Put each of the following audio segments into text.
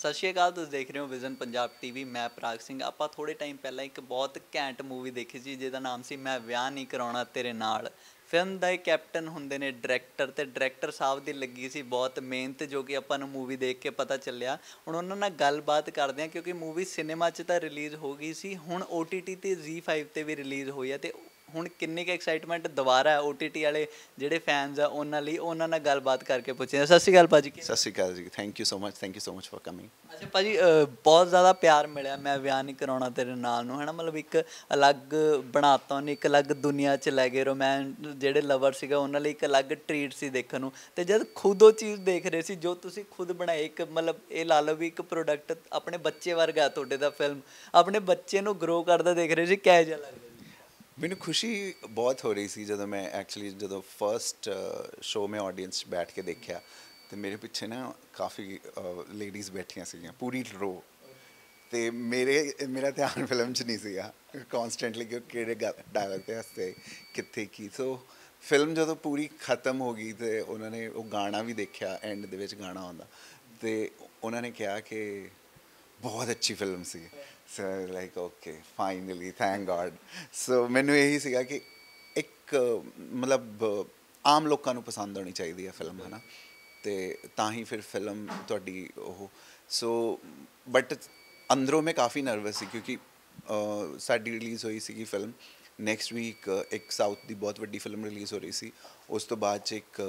ਸਤਿ ਸ਼੍ਰੀ ਅਕਾਲ, ਤੁਸੀਂ ਦੇਖ ਰਹੇ ਹੋ ਵਿਜ਼ਨ ਪੰਜਾਬ ਟੀਵੀ ਮੈਂ ਪ੍ਰਾਗ ਸਿੰਘ। ਆਪਾਂ ਥੋੜੇ ਟਾਈਮ ਪਹਿਲਾਂ ਇੱਕ ਬਹੁਤ ਘੈਂਟ ਮੂਵੀ ਦੇਖੀ ਸੀ, ਜਿਹਦਾ ਨਾਮ ਸੀ ਮੈਂ ਵਿਆਹ ਨਹੀਂ ਕਰਾਉਣਾ ਤੇਰੇ ਨਾਲ। ਫਿਲਮ ਦਾ ਇੱਕ ਕੈਪਟਨ ਹੁੰਦੇ ਨੇ ਡਾਇਰੈਕਟਰ ਤੇ ਡਾਇਰੈਕਟਰ ਸਾਹਿਬ ਦੀ ਲੱਗੀ ਸੀ ਬਹੁਤ ਮਿਹਨਤ, ਜੋ ਕਿ ਆਪਾਂ ਨੂੰ ਮੂਵੀ ਦੇਖ ਕੇ ਪਤਾ ਚੱਲਿਆ। ਹੁਣ ਉਹਨਾਂ ਨਾਲ ਗੱਲਬਾਤ ਕਰਦੇ ਹਾਂ, ਕਿਉਂਕਿ ਮੂਵੀ ਸਿਨੇਮਾ 'ਚ ਤਾਂ ਰਿਲੀਜ਼ ਹੋ ਗਈ ਸੀ। ਹੁਣ OTT ਤੇ Z5 ਤੇ ਵੀ ਰਿਲੀਜ਼ ਹੋਈ ਹੈ ਤੇ ਹੁਣ ਕਿੰਨੀ ਕੁ ਐਕਸਾਈਟਮੈਂਟ ਦੁਬਾਰਾ OTT ਵਾਲੇ ਜਿਹੜੇ ਫੈਨਸ ਆ ਉਹਨਾਂ ਲਈ ਉਹਨਾਂ ਨਾਲ ਗੱਲਬਾਤ ਕਰਕੇ ਪੁੱਛਦੇ ਹਾਂ। ਸਤਿ ਸ਼੍ਰੀ ਅਕਾਲ ਭਾਜੀ ਸਤਿ ਸ਼੍ਰੀ ਅਕਾਲ ਜੀ। Thank you so much thank you so much for coming ਅੱਛਾ ਭਾਜੀ ਬਹੁਤ ਜ਼ਿਆਦਾ ਪਿਆਰ ਮਿਲਿਆ ਮੈਂ ਵਿਆਹ ਨਹੀਂ ਕਰਾਉਣਾ ਤੇਰੇ ਨਾਲ ਨੂੰ ਹੈਨਾ? ਮਤਲਬ ਇੱਕ ਅਲੱਗ ਬਣਾਤਾ ਉਹਨੇ ਇੱਕ ਅਲੱਗ ਦੁਨੀਆ 'ਚ ਲੈ ਗਏ ਰੋਮਾਂਸ ਜਿਹੜੇ ਲਵਰ ਸੀਗਾ ਉਹਨਾਂ ਲਈ ਇੱਕ ਅਲੱਗ ਟ੍ਰੀਟ ਸੀ ਦੇਖਣ ਨੂੰ। ਤੇ ਜਦ ਖੁਦ ਉਹ ਚੀਜ਼ ਦੇਖ ਰਹੇ ਸੀ ਜੋ ਤੁਸੀਂ ਖੁਦ ਬਣਾਏ ਇੱਕ ਮਤਲਬ ਇਹ ਲਾ ਲਓ ਵੀ ਇੱਕ ਪ੍ਰੋਡਕਟ ਆਪਣੇ ਬੱਚੇ ਵਰਗਾ ਤੁਹਾਡੇ ਦਾ ਫਿਲਮ ਆਪਣੇ ਬੱਚੇ ਨੂੰ ਗਰੋ ਕਰਦਾ ਦੇਖ ਰਹੇ ਸੀ ਕਿਹੋ ਜਿਹਾ ਲੱਗਦਾ ਮੈਨੂੰ ਖੁਸ਼ੀ ਬਹੁਤ ਹੋ ਰਹੀ ਸੀ ਜਦੋਂ ਮੈਂ ਐਕਚੁਅਲੀ ਜਦੋਂ ਫਰਸਟ ਸ਼ੋਅ ਮੈਂ ਆਡੀਅנס 'ਚ ਬੈਠ ਕੇ ਦੇਖਿਆ, ਤੇ ਮੇਰੇ ਪਿੱਛੇ ਨਾ ਕਾਫੀ ਲੇਡੀਜ਼ ਬੈਠੀਆਂ ਸੀਗੀਆਂ, ਪੂਰੀ ਰੋ ਤੇ ਮੇਰੇ, ਮੇਰਾ ਧਿਆਨ ਫਿਲਮ 'ਚ ਨਹੀਂ ਸੀਗਾ ਕਨਸਟੈਂਟਲੀ ਕਿ ਕਿਹੜੇ ਡਾਇਲੌਗ ਤੇ ਹੱਸਦੇ ਕਿੱਥੇ ਕੀ। ਸੋ ਫਿਲਮ ਜਦੋਂ ਪੂਰੀ ਖਤਮ ਹੋ ਗਈ ਤੇ ਉਹਨਾਂ ਨੇ ਉਹ ਗਾਣਾ ਵੀ ਦੇਖਿਆ ਐਂਡ ਦੇ ਵਿੱਚ ਗਾਣਾ ਆਉਂਦਾ, ਤੇ ਉਹਨਾਂ ਨੇ ਕਿਹਾ ਕਿ ਬਹੁਤ ਅੱਛੀ ਫਿਲਮ ਸੀ। So like okay finally thank God so ਮੈਨੂੰ ਇਹੀ ਸੀਗਾ ਕਿ ਇੱਕ, ਮਤਲਬ, ਆਮ ਲੋਕਾਂ ਨੂੰ ਪਸੰਦ ਆਉਣੀ ਚਾਹੀਦੀ ਹੈ ਫਿਲਮ ਹਨਾ? ਤੇ ਤਾਂ ਹੀ ਫਿਰ ਫਿਲਮ ਤੁਹਾਡੀ ਉਹ। ਸੋ ਬਟ ਅੰਦਰੋਂ ਮੈਂ ਕਾਫੀ ਨਰਵਸ ਸੀ ਕਿਉਂਕਿ ਸਾਡੀ ਰਿਲੀਜ਼ ਹੋਈ ਸੀਗੀ ਫਿਲਮ ਨੈਕਸਟ ਵੀਕ ਇੱਕ ਸਾਊਥ ਦੀ ਬਹੁਤ ਵੱਡੀ ਫਿਲਮ ਰਿਲੀਜ਼ ਹੋ ਰਹੀ ਸੀ। ਉਸ ਤੋਂ ਬਾਅਦ ਚ ਇੱਕ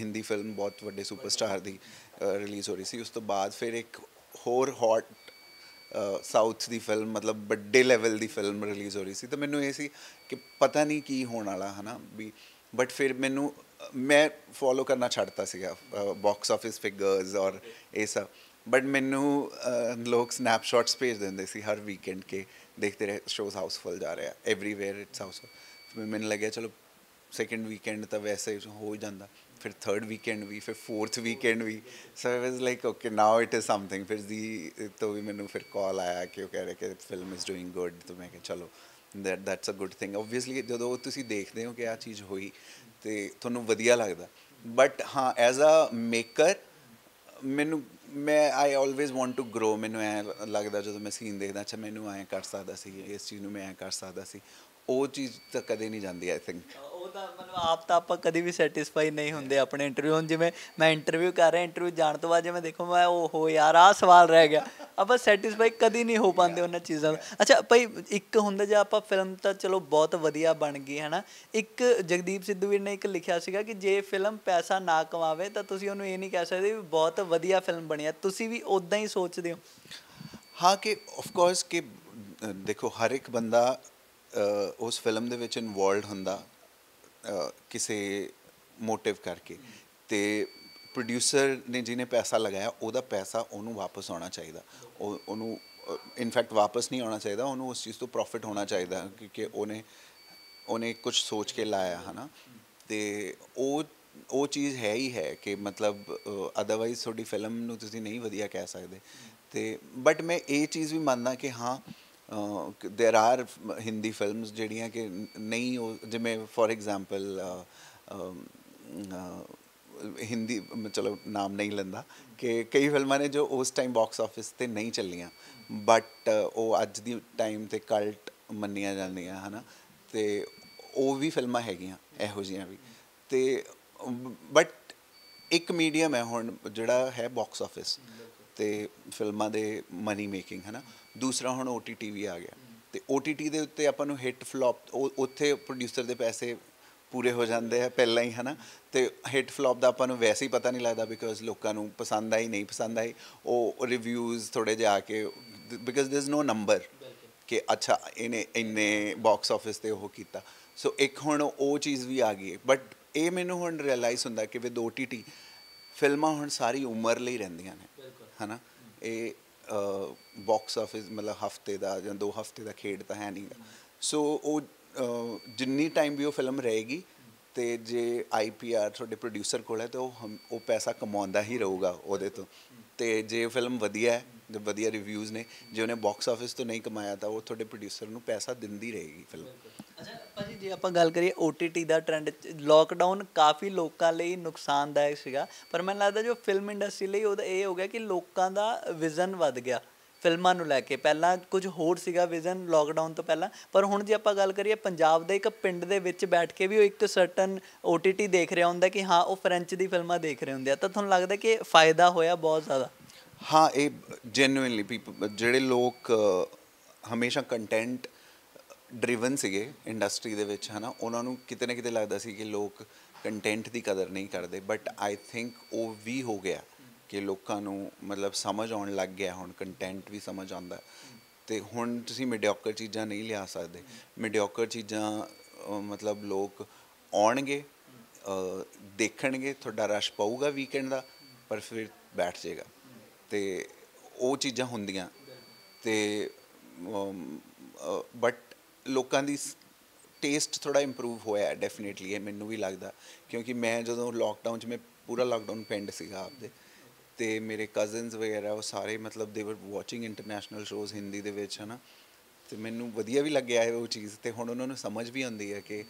ਹਿੰਦੀ ਫਿਲਮ ਬਹੁਤ ਵੱਡੇ ਸੁਪਰਸਟਾਰ ਦੀ ਰਿਲੀਜ਼ ਹੋ ਰਹੀ ਸੀ। ਉਸ ਤੋਂ ਬਾਅਦ ਫਿਰ ਇੱਕ ਹੋਰ ਹੌਟ ਸਾਊਥ ਦੀ ਫਿਲਮ ਮਤਲਬ ਵੱਡੇ ਲੈਵਲ ਦੀ ਫਿਲਮ ਰਿਲੀਜ਼ ਹੋ ਰਹੀ ਸੀ। ਤਾਂ ਮੈਨੂੰ ਇਹ ਸੀ ਕਿ ਪਤਾ ਨਹੀਂ ਕੀ ਹੋਣ ਵਾਲਾ, ਹਨਾ, ਵੀ ਬਟ ਫਿਰ ਮੈਨੂੰ, ਮੈਂ ਫੋਲੋ ਕਰਨਾ ਛੱਡਤਾ ਸੀਗਾ ਬਾਕਸ ਆਫਿਸ ਫਿਗਰਸ ਔਰ ਇਹ ਸਭ। ਬਟ ਮੈਨੂੰ ਲੋਕ ਸਨੈਪਸ਼ਾਟਸ ਭੇਜ ਦਿੰਦੇ ਸੀ ਹਰ ਵੀਕਐਂਡ ਕੇ ਦੇਖਦੇ ਰਹੇ ਸ਼ੋਜ਼ ਹਾਊਸਫੁਲ ਜਾ ਰਿਹਾ ਐਵਰੀਵੇਅਰ ਇਟਸ ਹਾਊਸਫੁਲ ਮੈਨੂੰ ਲੱਗਿਆ, ਚਲੋ ਸੈਕੰਡ ਵੀਕਐਂਡ ਤਾਂ ਵੈਸੇ ਹੋ ਹੀ ਜਾਂਦਾ। ਫਿਰ ਥਰਡ ਵੀਕਐਂਡ ਵੀ ਫਿਰ fourth weekend we so I was like okay now it is something ਫਿਰ ਦੀ ਤੋਂ ਵੀ ਮੈਨੂੰ ਫਿਰ ਕਾਲ ਆਇਆ ਕਿ ਉਹ ਕਹਿ ਰਹੇ ਕਿ ਫਿਲਮ ਇਜ਼ ਡੂਇੰਗ ਗੁੱਡ ਤਾਂ ਮੈਂ ਕਿਹਾ ਚਲੋ that that's a good thing obviously ਜਦੋਂ ਤੁਸੀਂ ਦੇਖਦੇ ਹੋ ਕਿ ਆ ਚੀਜ਼ ਹੋਈ ਤੇ ਤੁਹਾਨੂੰ ਵਧੀਆ ਲੱਗਦਾ ਬਟ ਹਾਂ ਐਜ਼ ਅ ਮੇਕਰ ਮੈਨੂੰ ਮੈਂ I always want to grow ਮੈਨੂੰ ਐ ਲੱਗਦਾ ਜਦੋਂ ਮੈਂ ਸੀਨ ਦੇਖਦਾ ਅੱਛਾ ਮੈਨੂੰ ਐ ਕਰ ਸਕਦਾ ਸੀ ਇਸ ਚੀਜ਼ ਨੂੰ ਮੈਂ ਐ ਕਰ ਸਕਦਾ ਸੀ ਉਹ ਚੀਜ਼ ਤਾਂ ਕਦੇ ਨਹੀਂ ਜਾਂਦੀ ਆਈ ਥਿੰਕ ਮਤਲਬ ਆਪ ਤਾਂ ਆਪਾਂ ਕਦੀ ਵੀ ਸੈਟੀਸਫਾਈ ਨਹੀਂ ਹੁੰਦੇ ਆਪਣੇ ਇੰਟਰਵਿਊ ਹੁਣ ਜਿਵੇਂ ਮੈਂ ਇੰਟਰਵਿਊ ਕਰ ਰਿਹਾ ਇੰਟਰਵਿਊ ਜਾਣ ਤੋਂ ਬਾਅਦ ਜੇ ਦੇਖੋ ਮੈਂ ਓਹੋ ਯਾਰ, ਆਹ ਸਵਾਲ ਰਹਿ ਗਿਆ। ਆਪਾਂ ਸੈਟੀਸਫਾਈ ਕਦੀ ਨਹੀਂ ਹੋ ਪਾਉਂਦੇ ਉਹਨਾਂ ਚੀਜ਼ਾਂ ਤੋਂ। ਅੱਛਾ, ਭਾਈ ਇੱਕ ਹੁੰਦਾ ਜੇ ਆਪਾਂ ਫਿਲਮ ਤਾਂ ਚਲੋ ਬਹੁਤ ਵਧੀਆ ਬਣ ਗਈ ਹੈ ਇੱਕ ਜਗਦੀਪ ਸਿੱਧੂ ਵੀਰ ਨੇ ਇੱਕ ਲਿਖਿਆ ਸੀਗਾ ਕਿ ਜੇ ਫਿਲਮ ਪੈਸਾ ਨਾ ਕਮਾਵੇ ਤਾਂ ਤੁਸੀਂ ਉਹਨੂੰ ਇਹ ਨਹੀਂ ਕਹਿ ਸਕਦੇ ਵੀ ਬਹੁਤ ਵਧੀਆ ਫਿਲਮ ਬਣੀ ਹੈ ਤੁਸੀਂ ਵੀ ਉਦਾਂ ਹੀ ਸੋਚਦੇ ਹੋ? ਹਾਂ ਕਿ ਆਫ ਕੋਰਸ ਕਿ ਦੇਖੋ ਹਰ ਇੱਕ ਬੰਦਾ ਉਸ ਫਿਲਮ ਦੇ ਵਿੱਚ ਇਨਵੋਲਡ ਹੁੰਦਾ। ਕਿਸੇ ਮੋਟਿਵ ਕਰਕੇ। ਤੇ ਪ੍ਰੋਡਿਊਸਰ ਨੇ ਜਿਹਨੇ ਪੈਸਾ ਲਗਾਇਆ, ਉਹਦਾ ਪੈਸਾ ਉਹਨੂੰ ਵਾਪਸ ਆਉਣਾ ਚਾਹੀਦਾ। ਉਹ, ਉਹਨੂੰ ਇਨਫੈਕਟ ਵਾਪਸ ਨਹੀਂ ਆਉਣਾ ਚਾਹੀਦਾ, ਉਹਨੂੰ ਉਸ ਚੀਜ਼ ਤੋਂ ਪ੍ਰੋਫਿਟ ਹੋਣਾ ਚਾਹੀਦਾ, ਕਿਉਂਕਿ ਉਹਨੇ ਉਹਨੇ ਕੁਝ ਸੋਚ ਕੇ ਲਾਇਆ, ਹਨਾ। ਤੇ ਉਹ ਉਹ ਚੀਜ਼ ਹੈ ਹੀ ਹੈ ਕਿ ਮਤਲਬ ਅਦਰਵਾਈਜ਼ ਤੁਹਾਡੀ ਫਿਲਮ ਨੂੰ ਤੁਸੀਂ ਨਹੀਂ ਵਧੀਆ ਕਹਿ ਸਕਦੇ। ਤੇ ਬਟ ਮੈਂ ਇਹ ਚੀਜ਼ ਵੀ ਮੰਨਦਾ ਕਿ ਹਾਂ देयर आर ਹਿੰਦੀ ਫਿਲਮਸ ਜਿਹੜੀਆਂ ਕਿ ਨਹੀਂ ਉਹ ਜਿਵੇਂ ਫੋਰ ਐਗਜ਼ਾਮਪਲ ਹਿੰਦੀ ਮ- ਚਲੋ ਨਾਮ ਨਹੀਂ ਲੈਂਦਾ ਕਿ ਕਈ ਫਿਲਮਾਂ ਨੇ ਜੋ ਉਸ ਟਾਈਮ ਬਾਕਸ ਆਫਿਸ ਤੇ ਨਹੀਂ ਚੱਲੀਆਂ ਬਟ ਉਹ ਅੱਜ ਦੀ ਟਾਈਮ ਤੇ ਕਲਟ ਮੰਨੀਆਂ ਜਾਂਦੀਆਂ ਹਨਾ ਤੇ ਉਹ ਵੀ ਫਿਲਮਾਂ ਹੈਗੀਆਂ ਇਹੋ ਜਿਹੀਆਂ ਵੀ ਤੇ ਬਟ ਇੱਕ ਮੀਡੀਅਮ ਹੈ ਹੁਣ ਜਿਹੜਾ ਹੈ ਬਾਕਸ ਆਫਿਸ ਤੇ ਫਿਲਮਾਂ ਦੇ ਮਨੀ ਮੇਕਿੰਗ ਹੈ ਨਾ ਦੂਸਰਾ ਹੁਣ OTT ਵੀ ਆ ਗਿਆ। ਤੇ OTT ਦੇ ਉੱਤੇ ਆਪਾਂ ਨੂੰ ਹਿੱਟ ਫਲॉप ਉੱਥੇ ਪ੍ਰੋਡਿਊਸਰ ਦੇ ਪੈਸੇ ਪੂਰੇ ਹੋ ਜਾਂਦੇ ਆ ਪਹਿਲਾਂ ਹੀ, ਹਨਾ? ਤੇ ਹਿੱਟ ਫਲॉप ਦਾ ਆਪਾਂ ਨੂੰ ਵੈਸੇ ਹੀ ਪਤਾ ਨਹੀਂ ਲੱਗਦਾ ਬਿਕੋਜ਼ ਲੋਕਾਂ ਨੂੰ ਪਸੰਦ ਆਈ, ਨਹੀਂ ਪਸੰਦ ਆਈ। ਉਹ ਰਿਵਿਊਜ਼ ਥੋੜੇ ਜਿਹਾ ਆ ਕੇ because there is no number ਕਿ ਅੱਛਾ, ਇਹਨੇ ਇੰਨੇ ਬਾਕਸ ਆਫਿਸ ਤੇ ਉਹ ਕੀਤਾ। ਸੋ ਇੱਕ ਹੁਣ ਉਹ ਚੀਜ਼ ਵੀ ਆ ਗਈ ਬਟ ਇਹ ਮੈਨੂੰ ਹੁਣ ਰਿਅਲਾਈਜ਼ ਹੁੰਦਾ ਕਿ ਵਿਦ OTT ਫਿਲਮਾਂ ਹੁਣ ਸਾਰੀ ਉਮਰ ਲਈ ਰਹਿੰਦੀਆਂ ਨੇ। ਹਨਾ? ਇਹ ਬਾਕਸ ਆਫਿਸ ਮਤਲਬ ਹਫ਼ਤੇ ਦਾ ਜਾਂ ਦੋ ਹਫ਼ਤੇ ਦਾ ਖੇਡ ਤਾਂ ਹੈ ਨਹੀਂਗਾ ਸੋ ਉਹ ਜਿੰਨੀ ਟਾਈਮ ਵੀ ਉਹ ਫਿਲਮ ਰਹੇਗੀ ਤੇ ਜੇ ਆਈਪੀਆਰ ਤੁਹਾਡੇ ਪ੍ਰੋਡਿਊਸਰ ਕੋਲ ਹੈ ਤਾਂ ਉਹ ਹਮ- ਉਹ ਪੈਸਾ ਕਮਾਉਂਦਾ ਹੀ ਰਹੂਗਾ ਉਹਦੇ ਤੋਂ। ਤੇ ਜੇ ਫਿਲਮ ਵਧੀਆ ਹੈ, ਜੇ ਵਧੀਆ ਰਿਵਿਊਜ਼ ਨੇ, ਜੇ ਉਹਨੇ ਬਾਕਸ ਆਫਿਸ ਤੋਂ ਨਹੀਂ ਕਮਾਇਆ ਤਾਂ ਉਹ ਤੁਹਾਡੇ ਪ੍ਰੋਡਿਊਸਰ ਨੂੰ ਪੈਸਾ ਦਿੰਦੀ ਰਹੇਗੀ ਫਿਲਮ ਅੱਛਾ, ਭਾਜੀ ਜੇ ਆਪਾਂ ਗੱਲ ਕਰੀਏ OTT ਦਾ ਟ੍ਰੈਂਡ ਲੋਕਡਾਊਨ ਕਾਫੀ ਲੋਕਾਂ ਲਈ ਨੁਕਸਾਨਦਾਇਕ ਸੀਗਾ, ਪਰ ਮੈਨੂੰ ਲੱਗਦਾ ਜੋ ਫਿਲਮ ਇੰਡਸਟਰੀ ਲਈ ਉਹਦਾ ਇਹ ਹੋ ਗਿਆ ਕਿ ਲੋਕਾਂ ਦਾ ਵਿਜ਼ਨ ਵੱਧ ਗਿਆ, ਫਿਲਮਾਂ ਨੂੰ ਲੈ ਕੇ। ਪਹਿਲਾਂ ਕੁਝ ਹੋਰ ਸੀਗਾ ਵਿਜ਼ਨ ਲੋਕਡਾਊਨ ਤੋਂ ਪਹਿਲਾਂ, ਪਰ ਹੁਣ ਜੇ ਆਪਾਂ ਗੱਲ ਕਰੀਏ ਪੰਜਾਬ ਦੇ ਇੱਕ ਪਿੰਡ ਦੇ ਵਿੱਚ ਬੈਠ ਕੇ ਵੀ ਉਹ ਇੱਕ ਸਰਟਨ OTT ਦੇਖ ਰਿਹਾ ਹੁੰਦਾ ਕਿ ਹਾਂ, ਉਹ ਫ੍ਰੈਂਚ ਦੀ ਫਿਲਮਾਂ ਦੇਖ ਰਹੇ ਹੁੰਦੇ ਆ, ਤਾਂ ਤੁਹਾਨੂੰ ਲੱਗਦਾ ਕਿ ਫਾਇਦਾ ਹੋਇਆ ਬਹੁਤ ਜ਼ਿਆਦਾ? ਹਾਂ, ਇਹ ਜੈਨੂਇਨਲੀ ਪੀਪਲ ਜਿਹੜੇ ਲੋਕ ਹਮੇਸ਼ਾ ਕੰਟੈਂਟ ਡਰਿਵਨ ਸੀਗੇ ਇੰਡਸਟਰੀ ਦੇ ਵਿੱਚ, ਹਨਾ? ਉਹਨਾਂ ਨੂੰ ਕਿਤੇ ਨਾ ਕਿਤੇ ਲੱਗਦਾ ਸੀ ਕਿ ਲੋਕ ਕੰਟੈਂਟ ਦੀ ਕਦਰ ਨਹੀਂ ਕਰਦੇ ਬਟ ਆਈ ਥਿੰਕ ਉਹ ਵੀ ਹੋ ਗਿਆ ਕਿ ਲੋਕਾਂ ਨੂੰ ਮਤਲਬ ਸਮਝ ਆਉਣ ਲੱਗ ਗਿਆ, ਹੁਣ ਕੰਟੈਂਟ ਵੀ ਸਮਝ ਆਉਂਦਾ। ਤੇ ਹੁਣ ਤੁਸੀਂ ਮੀਡੀਓਕਰ ਚੀਜ਼ਾਂ ਨਹੀਂ ਲਿਆ ਸਕਦੇ। ਮੀਡੀਓਕਰ ਚੀਜ਼ਾਂ ਮਤਲਬ ਲੋਕ ਆਉਣਗੇ ਦੇਖਣਗੇ, ਤੁਹਾਡਾ ਰਸ਼ ਪਊਗਾ ਵੀਕਐਂਡ ਦਾ, ਪਰ ਫਿਰ ਬੈਠ ਜਾਏਗਾ। ਤੇ ਉਹ ਚੀਜ਼ਾਂ ਹੁੰਦੀਆਂ। ਤੇ ਬਟ ਲੋਕਾਂ ਦੀ ਟੇਸਟ ਥੋੜਾ ਇੰਪਰੂਵ ਹੋਇਆ ਹੈ ਡੈਫੀਨਿਟਲੀ ਇਹ ਮੈਨੂੰ ਵੀ ਲੱਗਦਾ। ਕਿਉਂਕਿ ਮੈਂ ਜਦੋਂ ਲੋਕਡਾਊਨ 'ਚ ਮੈਂ ਪੂਰਾ ਲੋਕਡਾਊਨ ਪਿੰਡ ਸੀਗਾ ਆਪਦੇ, ਤੇ ਮੇਰੇ ਕਜ਼ਨਸ ਵਗੈਰਾ ਉਹ ਸਾਰੇ ਮਤਲਬ ਦੇ ਵਰ ਵਾਚਿੰਗ ਇੰਟਰਨੈਸ਼ਨਲ ਸ਼ੋਜ਼ ਹਿੰਦੀ ਦੇ ਵਿੱਚ, ਹਨਾ। ਤੇ ਮੈਨੂੰ ਵਧੀਆ ਵੀ ਲੱਗਿਆ ਹੈ ਉਹ ਚੀਜ਼, ਤੇ ਹੁਣ ਉਹਨਾਂ ਨੂੰ ਸਮਝ ਵੀ ਆਉਂਦੀ ਹੈ ਕਿ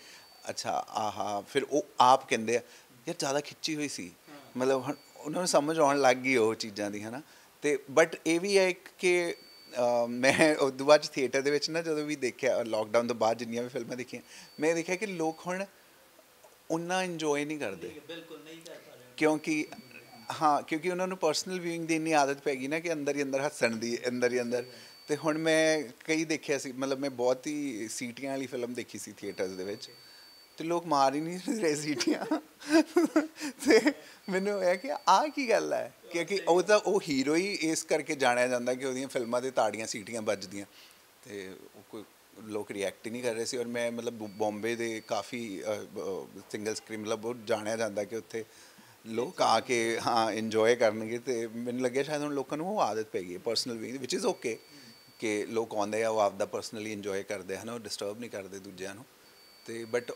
ਅੱਛਾ, ਆਹਾ, ਫਿਰ ਉਹ ਆਪ ਕਹਿੰਦੇ ਆ, ਯਾਰ ਜ਼ਿਆਦਾ ਖਿੱਚੀ ਹੋਈ ਸੀ। ਮਤਲਬ ਹੁਣ ਉਹਨਾਂ ਨੂੰ ਸਮਝ ਆਉਣ ਲੱਗ ਗਈ ਉਹ ਚੀਜ਼ਾਂ ਦੀ, ਹਨਾ। ਤੇ ਬਟ ਇਹ ਵੀ ਹੈ ਇੱਕ ਕਿ ਮੈਂ ਉਦੋਂ ਬਾਅਦ ਥੀਏਟਰ ਦੇ ਵਿੱਚ ਨਾ ਜਦੋਂ ਵੀ ਦੇਖਿਆ ਲਾਕਡਾਊਨ ਤੋਂ ਬਾਅਦ ਜਿੰਨੀਆਂ ਵੀ ਫਿਲਮਾਂ ਦੇਖੀਆਂ ਮੈਂ ਦੇਖਿਆ ਕਿ ਲੋਕ ਹੁਣ ਉਨਾ ਇੰਜੋਏ ਨਹੀਂ ਕਰਦੇ। ਬਿਲਕੁਲ ਨਹੀਂ ਕਰ ਪਾ ਰਹੇ। ਕਿਉਂਕਿ ਹਾਂ ਕਿਉਂਕਿ ਉਹਨਾਂ ਨੂੰ ਪਰਸਨਲ ਵਿਊਇੰਗ ਦੀ ਇੰਨੀ ਆਦਤ ਪੈ ਗਈ ਨਾ ਕਿ ਅੰਦਰ ਹੀ ਅੰਦਰ ਹੱਸਣ ਦੀ ਅੰਦਰ ਹੀ ਅੰਦਰ। ਤੇ ਹੁਣ ਮੈਂ ਕਈ ਦੇਖਿਆ ਸੀ ਮਤਲਬ ਮੈਂ ਬਹੁਤ ਹੀ ਸੀਟੀਆਂ ਵਾਲੀ ਫਿਲਮ ਦੇਖੀ ਸੀ ਥੀਏਟਰਸ ਦੇ ਵਿੱਚ। ਤੇ ਲੋਕ ਮਾਰ ਹੀ ਨਹੀਂ ਰਹੇ ਸੀਟੀਆਂ। ਤੇ ਮੈਨੂੰ ਇਹ ਕਿ ਆਹ ਕੀ ਗੱਲ ਹੈ? ਕਿਉਂਕਿ ਉਹ ਤਾਂ ਉਹ ਹੀਰੋ ਹੀ ਇਸ ਕਰਕੇ ਜਾਣਿਆ ਜਾਂਦਾ ਕਿ ਉਹਦੀਆਂ ਫਿਲਮਾਂ ਦੇ ਤਾੜੀਆਂ ਸੀਟੀਆਂ ਵੱਜਦੀਆਂ। ਤੇ ਉਹ ਕੋਈ ਲੋਕ ਰਿਐਕਟ ਹੀ ਨਹੀਂ ਕਰ ਰਹੇ ਸੀ। ਔਰ ਮੈਂ ਮਤਲਬ ਬੋ- ਬੰਬੇ ਦੇ ਕਾਫੀ ਸਿੰਗਲ ਸਕਰੀਨ ਮਤਲਬ ਉਹ ਜਾਣਿਆ ਜਾਂਦਾ ਕਿ ਉੱਥੇ ਲੋਕ ਆ ਕੇ, ਹਾਂ ਇੰਜੋਏ ਕਰਨਗੇ। ਤੇ ਮੈਨੂੰ ਲੱਗਿਆ ਸ਼ਾਇਦ ਹੁਣ ਲੋਕਾਂ ਨੂੰ ਉਹ ਆਦਤ ਪੈ ਗਈ ਹੈ ਪਰਸਨਲ ਵੀ ਵਿਚ ਇਜ਼ ਓਕੇ ਕਿ ਲੋਕ ਆਉਂਦੇ ਆ, ਉਹ ਆਪਦਾ ਪਰਸਨਲੀ ਇੰਜੋਏ ਕਰਦੇ ਹਨ, ਉਹ ਡਿਸਟਰਬ ਨਹੀਂ ਕਰਦੇ ਦੂਜਿਆਂ ਨੂੰ। ਤੇ ਬਟ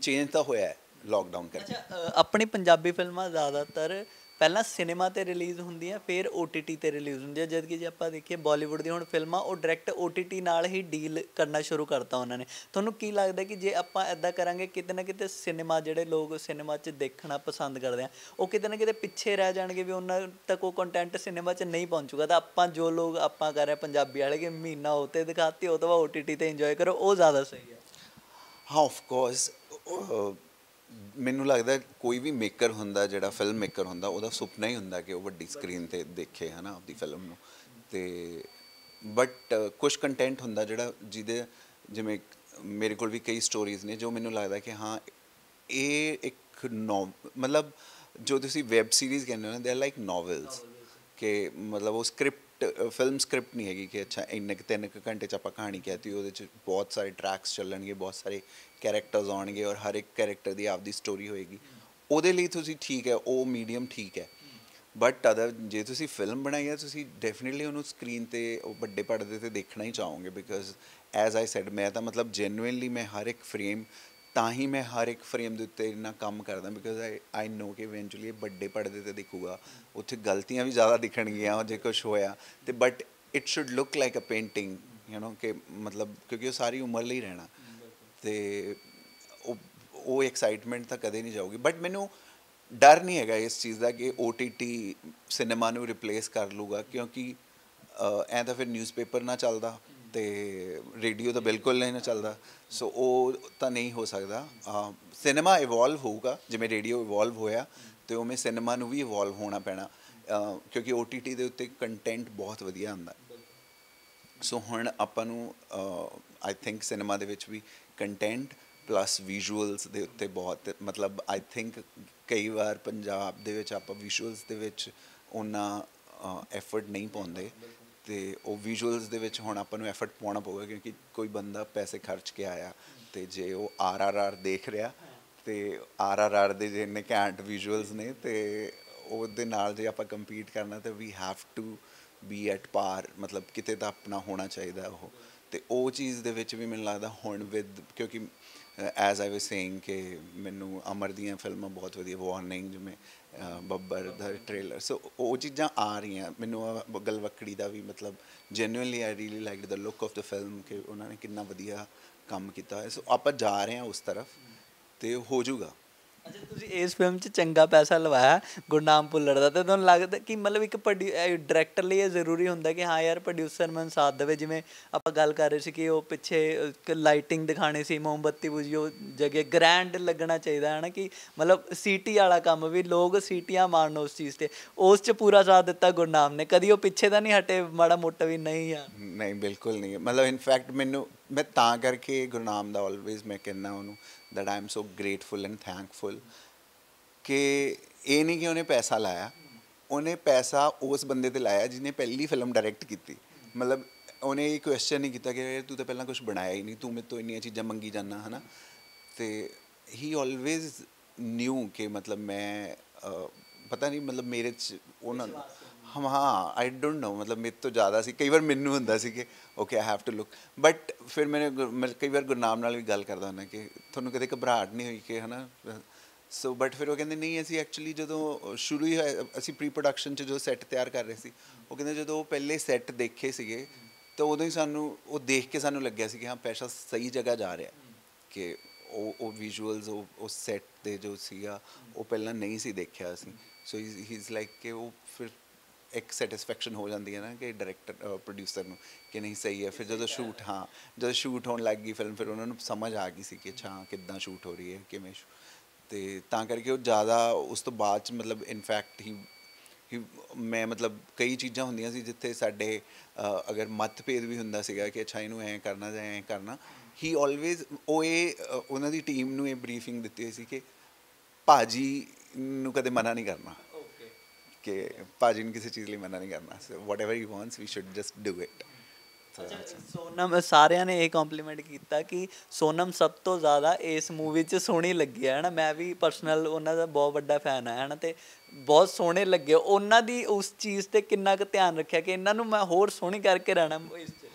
ਚੇਂਜ ਤਾਂ ਹੋਇਆ ਹੈ ਲਾਕਡਾਊਨ ਕਰਕੇ। ਅੱਛਾ ਅ, ਆਪਣੀ ਪੰਜਾਬੀ ਫਿਲਮਾਂ ਜ਼ਿਆਦਾਤਰ ਪਹਿਲਾਂ ਸਿਨੇਮਾ ਤੇ ਰਿਲੀਜ਼ ਹੁੰਦੀਆਂ ਫਿਰ OTT ਤੇ ਰਿਲੀਜ਼ ਹੁੰਦੀਆਂ ਜਦ ਕਿ ਜੇ ਆਪਾਂ ਦੇਖੀਏ ਬਾਲੀਵੁੱਡ ਦੀ ਹੁਣ ਫਿਲਮਾਂ ਉਹ ਡਾਇਰੈਕਟ OTT ਨਾਲ ਹੀ ਡੀਲ ਕਰਨਾ ਸ਼ੁਰੂ ਕਰਤਾ ਉਹਨਾਂ ਨੇ। ਤੁਹਾਨੂੰ ਕੀ ਲੱਗਦਾ ਕਿ ਜੇ ਆਪਾਂ ਐਦਾਂ ਕਰਾਂਗੇ ਕਿਤੇ ਨਾ ਕਿਤੇ ਸਿਨੇਮਾ ਜਿਹੜੇ ਲੋਕ ਸਿਨੇਮਾ 'ਚ ਦੇਖਣਾ ਪਸੰਦ ਕਰਦੇ ਆ ਉਹ ਕਿਤੇ ਨਾ ਕਿਤੇ ਪਿੱਛੇ ਰਹਿ ਜਾਣਗੇ ਵੀ ਉਹਨਾਂ ਤੱਕ ਉਹ ਕੰਟੈਂਟ ਸਿਨੇਮਾ 'ਚ ਨਹੀਂ ਪਹੁੰਚੂਗਾ। ਤਾਂ ਆਪਾਂ ਜੋ ਲੋਕ ਆਪਾਂ ਕਰ ਰਹੇ ਪੰਜਾਬੀ ਵਾਲੇ ਕਿ ਮਹੀਨਾ ਉਹ ਤੇ ਦਿਖਾਤੀ ਉਹ ਤੋਂ ਬਾਅਦ OTT ਤੇ ਇੰਜੋਏ ਕਰੋ ਉਹ ਜ਼ਿਆਦਾ ਸਹੀ ਹੈ ਹਾਂ ਆਫ ਕੋਰਸ ਮੈਨੂੰ ਲੱਗਦਾ ਕੋਈ ਵੀ ਮੇਕਰ ਹੁੰਦਾ ਜਿਹੜਾ ਫਿਲਮ ਮੇਕਰ ਹੁੰਦਾ, ਉਹਦਾ ਸੁਪਨਾ ਹੀ ਹੁੰਦਾ ਕਿ ਉਹ ਵੱਡੀ ਸਕਰੀਨ ਤੇ ਦੇਖੇ, ਹਨਾ, ਆਪਦੀ ਫਿਲਮ ਨੂੰ। ਤੇ ਬਟ ਕੁਝ ਕੰਟੈਂਟ ਹੁੰਦਾ ਜਿਹੜਾ ਜਿਹਦੇ, ਜਿਵੇਂ ਮੇਰੇ ਕੋਲ ਵੀ ਕਈ ਸਟੋਰੀਜ਼ ਨੇ, ਜੋ ਮੈਨੂੰ ਲੱਗਦਾ ਕਿ ਹਾਂ, ਇਹ ਇੱਕ ਨੋ, ਮਤਲਬ ਜੋ ਤੁਸੀਂ ਵੈਬ ਸੀਰੀਜ਼ ਕਹਿੰਦੇ ਹੋ ਨਾ ਦੇ ਆਰ ਲਾਈਕ ਨੋਵਲਸ ਕਿ ਮਤਲਬ ਉਹ ਸਕ੍ਰਿਪਟ ਫਿਲਮ ਸਕ੍ਰਿਪਟ ਨਹੀਂ ਹੈਗੀ ਕਿ ਅੱਛਾ ਇੰਨੇ ਕੁ, ਤਿੰਨ ਕੁ ਘੰਟੇ ਚ ਆਪਾਂ ਕਹਾਣੀ ਕਹਿਤੀ, ਉਹਦੇ ਚ ਬਹੁਤ ਸਾਰੇ ਟਰੈਕਸ ਚੱਲਣਗੇ, ਬਹੁਤ ਸਾਰੇ ਕੈਰੈਕਟਰਸ ਆਉਣਗੇ ਔਰ ਹਰ ਇੱਕ ਕੈਰੈਕਟਰ ਦੀ ਆਪਦੀ ਸਟੋਰੀ ਹੋਏਗੀ। ਉਹਦੇ ਲਈ ਤੁਸੀਂ ਠੀਕ ਹੈ, ਉਹ ਮੀਡੀਅਮ ਠੀਕ ਹੈ। ਬਟ ਅਦਰ ਜੇ ਤੁਸੀਂ ਫਿਲਮ ਬਣਾਈ ਹੈ, ਤੁਸੀਂ ਡੈਫੀਨਿਟਲੀ ਉਹਨੂੰ ਸਕਰੀਨ ਤੇ, ਉਹ ਵੱਡੇ ਪਰਦੇ ਤੇ ਦੇਖਣਾ ਹੀ ਚਾਹੋਗੇ ਬਿਕਾਜ਼ ਐਜ਼ ਆਈ ਸੈਡ ਮੈਂ ਤਾਂ ਮਤਲਬ ਜੈਨੂਇਨਲੀ ਮੈਂ ਹਰ ਇੱਕ ਫਰੇਮ ਤਾਂ ਹੀ ਮੈਂ ਹਰ ਇੱਕ ਫਰੇਮ ਦੇ ਉੱਤੇ ਇੰਨਾ ਕੰਮ ਕਰਦਾ ਬਿਕਾਜ਼ ਆਈ ਆਈ ਨੋ ਕਿ ਇਵੈਂਚੁਅਲੀ ਵੱਡੇ ਪਰਦੇ ਤੇ ਦਿਖੂਗਾ। ਉੱਥੇ ਗਲਤੀਆਂ ਵੀ ਜ਼ਿਆਦਾ ਦਿਖਣਗੀਆਂ ਜੇ ਕੁਝ ਹੋਇਆ। ਤੇ but it should look like a painting you know ਕਿ ਮਤਲਬ ਕਿਉਂਕਿ ਉਹ ਸਾਰੀ ਉਮਰ ਲਈ ਰਹਿਣਾ। ਤੇ ਉਹ ਉਹ ਐਕਸਾਈਟਮੈਂਟ ਤਾਂ ਕਦੇ ਨਹੀਂ ਜਾਊਗੀ। ਬਟ ਮੈਨੂੰ ਡਰ ਨਹੀਂ ਹੈਗਾ ਇਸ ਚੀਜ਼ ਦਾ ਕਿ OTT ਸਿਨੇਮਾ ਨੂੰ ਰਿਪਲੇਸ ਕਰ ਲੂਗਾ ਕਿਉਂਕਿ ਐਂ ਤਾਂ ਫਿਰ ਨਿਊਜ਼ਪੇਪਰ ਨਾ ਚੱਲਦਾ। ਤੇ ਰੇਡੀਓ ਤਾਂ ਬਿਲਕੁਲ ਨਹੀਂ ਨਾ ਚੱਲਦਾ। ਸੋ ਉਹ ਤਾਂ ਨਹੀਂ ਹੋ ਸਕਦਾ। ਸਿਨੇਮਾ ਇਵੋਲਵ ਹੋਊਗਾ ਜਿਵੇਂ ਰੇਡੀਓ ਇਵੋਲਵ ਹੋਇਆ ਤੇ ਉਵੇਂ ਸਿਨੇਮਾ ਨੂੰ ਵੀ ਇਵੋਲਵ ਹੋਣਾ ਪੈਣਾ। ਅਹ, ਕਿਉਂਕਿ OTT ਦੇ ਉੱਤੇ ਕੰਟੈਂਟ ਬਹੁਤ ਵਧੀਆ ਆਉਂਦਾ ਸੋ ਹੁਣ ਆਪਾਂ ਨੂੰ ਆਈ ਥਿੰਕ ਸਿਨੇਮਾ ਦੇ ਵਿੱਚ ਵੀ ਕੰਟੈਂਟ ਪਲੱਸ ਵਿਜ਼ੂਅਲਸ ਦੇ ਉੱਤੇ ਬਹੁਤ ਮਤਲਬ ਆਈ ਥਿੰਕ ਕਈ ਵਾਰ ਪੰਜਾਬ ਦੇ ਵਿੱਚ ਆਪਾਂ ਵਿਜ਼ੂਅਲਸ ਦੇ ਵਿੱਚ ਉਹਨਾਂ ਐਫਰਟ ਨਹੀਂ ਪਾਉਂਦੇ। ਤੇ ਉਹ ਵਿਜ਼ੂਅਲਸ ਦੇ ਵਿੱਚ ਹੁਣ ਆਪਾਂ ਨੂੰ ਐਫਰਟ ਪਾਉਣਾ ਪਊਗਾ ਕਿਉਂਕਿ ਕੋਈ ਬੰਦਾ ਪੈਸੇ ਖਰਚ ਕੇ ਆਇਆ ਤੇ ਜੇ ਉਹ ਆਰ ਦੇਖ ਰਿਹਾ ਤੇ ਆਰ ਦੇ ਜੇ ਇੰਨੇ ਘੈਂਟ ਵਿਜ਼ੂਅਲਸ ਨੇ ਤੇ ਉਹਦੇ ਨਾਲ ਜੇ ਆਪਾਂ ਕੰਪੀਟ ਕਰਨਾ ਤੇ we have to be at par ਮਤਲਬ ਕਿਤੇ ਤਾਂ ਆਪਣਾ ਹੋਣਾ ਚਾਹੀਦਾ ਉਹ। ਤੇ ਉਹ ਚੀਜ਼ ਦੇ ਵਿੱਚ ਵੀ ਮੈਨੂੰ ਲੱਗਦਾ ਹੁਣ ਵਿਦ ਕਿਉਂਕਿ ਐਜ਼ ਆਈ ਵਾਸ ਸੇਇੰਗ ਕਿ ਮੈਨੂੰ ਅਮਰ ਦੀਆਂ ਫਿਲਮਾਂ ਬਹੁਤ ਵਧੀਆ ਵਾਰਨਿੰਗ ਜਿਵੇਂ ਬੱਬਰ ਦਾ ਟ੍ਰੇਲਰ ਸੋ ਉਹ ਚੀਜ਼ਾਂ ਆ ਰਹੀਆਂ। ਮੈਨੂੰ ਆਹ ਗਲਵਕੜੀ ਦਾ ਵੀ ਮਤਲਬ genuinely I really liked the look of the film ਕਿ ਉਹਨਾਂ ਨੇ ਕਿੰਨਾ ਵਧੀਆ ਕੰਮ ਕੀਤਾ ਹੈ ਸੋ ਆਪਾਂ ਜਾ ਰਹੇ ਹਾਂ ਉਸ ਤਰਫ ਤੇ ਹੋ ਜਾਊਗਾ। ਅੱਛਾ, ਤੁਸੀਂ ਇਸ ਫਿਲਮ 'ਚ ਚੰਗਾ ਪੈਸਾ ਲਵਾਇਆ ਗੁਰਨਾਮ ਭੁੱਲਰ ਦਾ ਤੇ ਤੁਹਾਨੂੰ ਲੱਗਦਾ ਕਿ ਮਤਲਬ ਇੱਕ ਡਾਇਰੈਕਟਰ ਲਈ ਇਹ ਜ਼ਰੂਰੀ ਹੁੰਦਾ ਕਿ ਹਾਂ ਯਾਰ ਪ੍ਰੋਡਿਊਸਰ ਮੈਨੂੰ ਸਾਥ ਦੇਵੇ, ਜਿਵੇਂ ਆਪਾਂ ਗੱਲ ਕਰ ਰਹੇ ਸੀ ਕਿ ਉਹ ਪਿੱਛੇ ਲਾਈਟਿੰਗ ਦਿਖਾਣੀ ਸੀ, ਮੋਮਬੱਤੀ ਬੁਝਿਓ ਜਗ੍ਹਾ ਗ੍ਰੈਂਡ ਲੱਗਣਾ ਚਾਹੀਦਾ ਹੈ ਨਾ ਕਿ ਮਤਲਬ ਸੀਟੀ ਵਾਲਾ ਕੰਮ ਵੀ, ਲੋਕ ਸੀਟੀਆਂ ਮਾਰਨ ਉਸ ਚੀਜ਼ ਤੇ, ਉਸ 'ਚ ਪੂਰਾ ਸਾਥ ਦਿੱਤਾ ਗੁਰਨਾਮ ਨੇ, ਕਦੀ ਉਹ ਪਿੱਛੇ ਤਾਂ ਨਹੀਂ ਹਟੇ, ਮਾੜਾ ਮੋਟਾ ਵੀ ਨਹੀਂ ਯਾਰ ਨਹੀਂ, ਬਿਲਕੁਲ ਨਹੀਂ, ਮਤਲਬ ਇਨਫੈਕਟ ਮੈਨੂੰ, ਮੈਂ ਤਾਂ ਕਰਕੇ ਗੁਰਨਾਮ ਦਾ ਆਲਵੇਜ਼ ਮੈਂ ਕਹਿੰਦਾ ਉਹਨੂੰ that I am so grateful and thankful ਕਿ ਇਹ ਨਹੀਂ ਕਿ ਉਹਨੇ ਪੈਸਾ ਲਾਇਆ। ਉਹਨੇ ਪੈਸਾ ਉਸ ਬੰਦੇ ਤੇ ਲਾਇਆ ਜਿਹਨੇ ਪਹਿਲੀ ਫਿਲਮ ਡਾਇਰੈਕਟ ਕੀਤੀ। ਮਤਲਬ ਉਹਨੇ ਇਹ ਕੁਐਸਚਨ ਨਹੀਂ ਕੀਤਾ ਕਿ ਤੂੰ ਤਾਂ ਪਹਿਲਾਂ ਕੁਝ ਬਣਾਇਆ ਹੀ ਨਹੀਂ, ਤੂੰ ਮੇਰੇ ਤੋਂ ਇੰਨੀਆਂ ਚੀਜ਼ਾਂ ਮੰਗੀ ਜਾਂਦਾ, ਹਨਾ? ਤੇ ਹੀ ਆਲਵੇਜ਼ ਨਿਊ ਕਿ ਮਤਲਬ ਮੈਂ ਪਤਾ ਨਹੀਂ ਮਤਲਬ ਮੇਰੇ ਚ ਉਹਨਾਂ ਹਮ ਹਾਂ ਆਈ ਡੋਨਟ ਨੋ ਮਤਲਬ ਮੇਰੇ ਤੋਂ ਜ਼ਿਆਦਾ ਸੀ, ਕਈ ਵਾਰ ਮੈਨੂੰ ਹੁੰਦਾ ਸੀ ਕਿ okay I have to look but ਫਿਰ ਮੈंने ਗੁਰ- ਮੈਂ ਕਈ ਵਾਰ ਗੁਰਨਾਮ ਨਾਲ ਵੀ ਗੱਲ ਕਰਦਾ ਹੁੰਦਾ ਕਿ ਤੁਹਾਨੂੰ ਕਦੇ ਘਬਰਾਹਟ ਨਹੀਂ ਹੋਈ ਕਿ, ਹਨਾ? ਸੋ ਬਟ ਫਿਰ ਉਹ ਕਹਿੰਦੇ, ਨਹੀਂ, ਅਸੀਂ ਐਕਚੁਅਲੀ ਜਦੋਂ ਸ਼ੁਰੂ ਹੀ ਹੋਇਆ, ਅਸੀਂ ਪ੍ਰੀ ਪ੍ਰੋਡਕਸ਼ਨ ਚ ਜੋ ਸੈੱਟ ਤਿਆਰ ਕਰ ਰਹੇ ਸੀ, ਉਹ ਕਹਿੰਦੇ ਜਦੋਂ ਉਹ ਪਹਿਲੇ ਸੈੱਟ ਦੇਖੇ ਸੀਗੇ, ਤਾਂ ਉਦੋਂ ਹੀ ਸਾਨੂੰ, ਉਹ ਦੇਖ ਕੇ ਸਾਨੂੰ ਲੱਗਿਆ ਸੀ ਕਿ ਹਾਂ, ਪੈਸਾ ਸਹੀ ਜਗ੍ਹਾ ਜਾ ਰਿਹਾ। ਕਿ ਉਹ ਉਹ ਵਿਜ਼ੂਅਲਸ ਉਹ ਉਹ ਸੈੱਟ ਦੇ ਜੋ ਸੀਗਾ, ਉਹ ਪਹਿਲਾਂ ਨਹੀਂ ਸੀ ਦੇਖਿਆ ਅਸੀਂ। ਸੋ ਹੀ ਇਜ਼ ਲਾਈਕ ਕਿ ਉਹ ਫਿਰ ਇੱਕ ਸੈਟੀਸਫੈਕਸ਼ਨ ਹੋ ਜਾਂਦੀ ਹੈ ਨਾ ਕਿ ਡਾਇਰੈਕਟਰ ਪ੍ਰੋਡਿਊਸਰ ਨੂੰ ਕਿ ਨਹੀਂ ਸਹੀ ਹੈ ਫਿਰ ਜਦੋਂ ਸ਼ੂਟ ਹਾਂ ਜਦੋਂ ਸ਼ੂਟ ਹੋਣ ਲੱਗ ਗਈ ਫਿਲਮ ਫਿਰ ਉਹਨਾਂ ਨੂੰ ਸਮਝ ਆ ਗਈ ਸੀ ਕਿ ਅੱਛਾ ਹਾਂ, ਕਿੱਦਾਂ ਸ਼ੂਟ ਹੋ ਰਹੀ ਹੈ ਕਿਵੇਂ ਸ਼ੂ- ਤੇ ਤਾਂ ਕਰਕੇ ਉਹ ਜ਼ਿਆਦਾ ਉਸ ਤੋਂ ਬਾਅਦ ਚ ਮਤਲਬ ਇਨਫੈਕਟ ਹੀ ਮੈਂ ਮਤਲਬ ਕਈ ਚੀਜ਼ਾਂ ਹੁੰਦੀਆਂ ਸੀ ਜਿੱਥੇ ਸਾਡੇ ਅਗਰ ਮਤਭੇਦ ਵੀ ਹੁੰਦਾ ਸੀਗਾ ਕਿ ਅੱਛਾ ਇਹਨੂੰ ਐਂ ਕਰਨਾ ਜਾਂ ਐਂ ਕਰਨਾ ਹੀ ਆਲਵੇਜ਼ ਉਹ ਇਹ ਉਹਨਾਂ ਦੀ ਟੀਮ ਨੂੰ ਇਹ ਬਰੀਫਿੰਗ ਦਿੱਤੀ ਹੋਈ ਸੀ ਕਿ ਭਾਜੀ ਨੂੰ ਕਦੇ ਮਨਾ ਨਹੀਂ ਕਰਨਾ। ਕਿ ਭਾਜੀ ਨੂੰ ਕਿਸੇ ਚੀਜ਼ ਲਈ ਮਨਾ ਨਹੀਂ ਕਰਨਾ। So whatever he wants we should just do it Sonam ਸਾਰਿਆਂ ਨੇ ਇਹ ਕੰਪਲੀਮੈਂਟ ਕੀਤਾ ਕਿ ਸੋਨਮ ਸਭ ਤੋਂ ਜ਼ਿਆਦਾ ਇਸ ਮੂਵੀ 'ਚ ਸੋਹਣੀ ਲੱਗੀ ਹੈ ਨਾ ਮੈਂ ਵੀ ਪਰਸਨਲ ਉਹਨਾਂ ਦਾ ਬਹੁਤ ਵੱਡਾ ਫੈਨ ਆ ਹਨਾ? ਤੇ ਬਹੁਤ ਸੋਹਣੇ ਲੱਗੇ। ਉਹਨਾਂ ਦੀ ਉਸ ਚੀਜ਼ ਤੇ ਕਿੰਨਾ ਕੁ ਧਿਆਨ ਰੱਖਿਆ ਕਿ ਇਹਨਾਂ ਨੂੰ ਮੈਂ ਹੋਰ ਸੋਹਣੀ ਕਰਕੇ ਰਹਿਣਾ ਇਸ 'ਚ।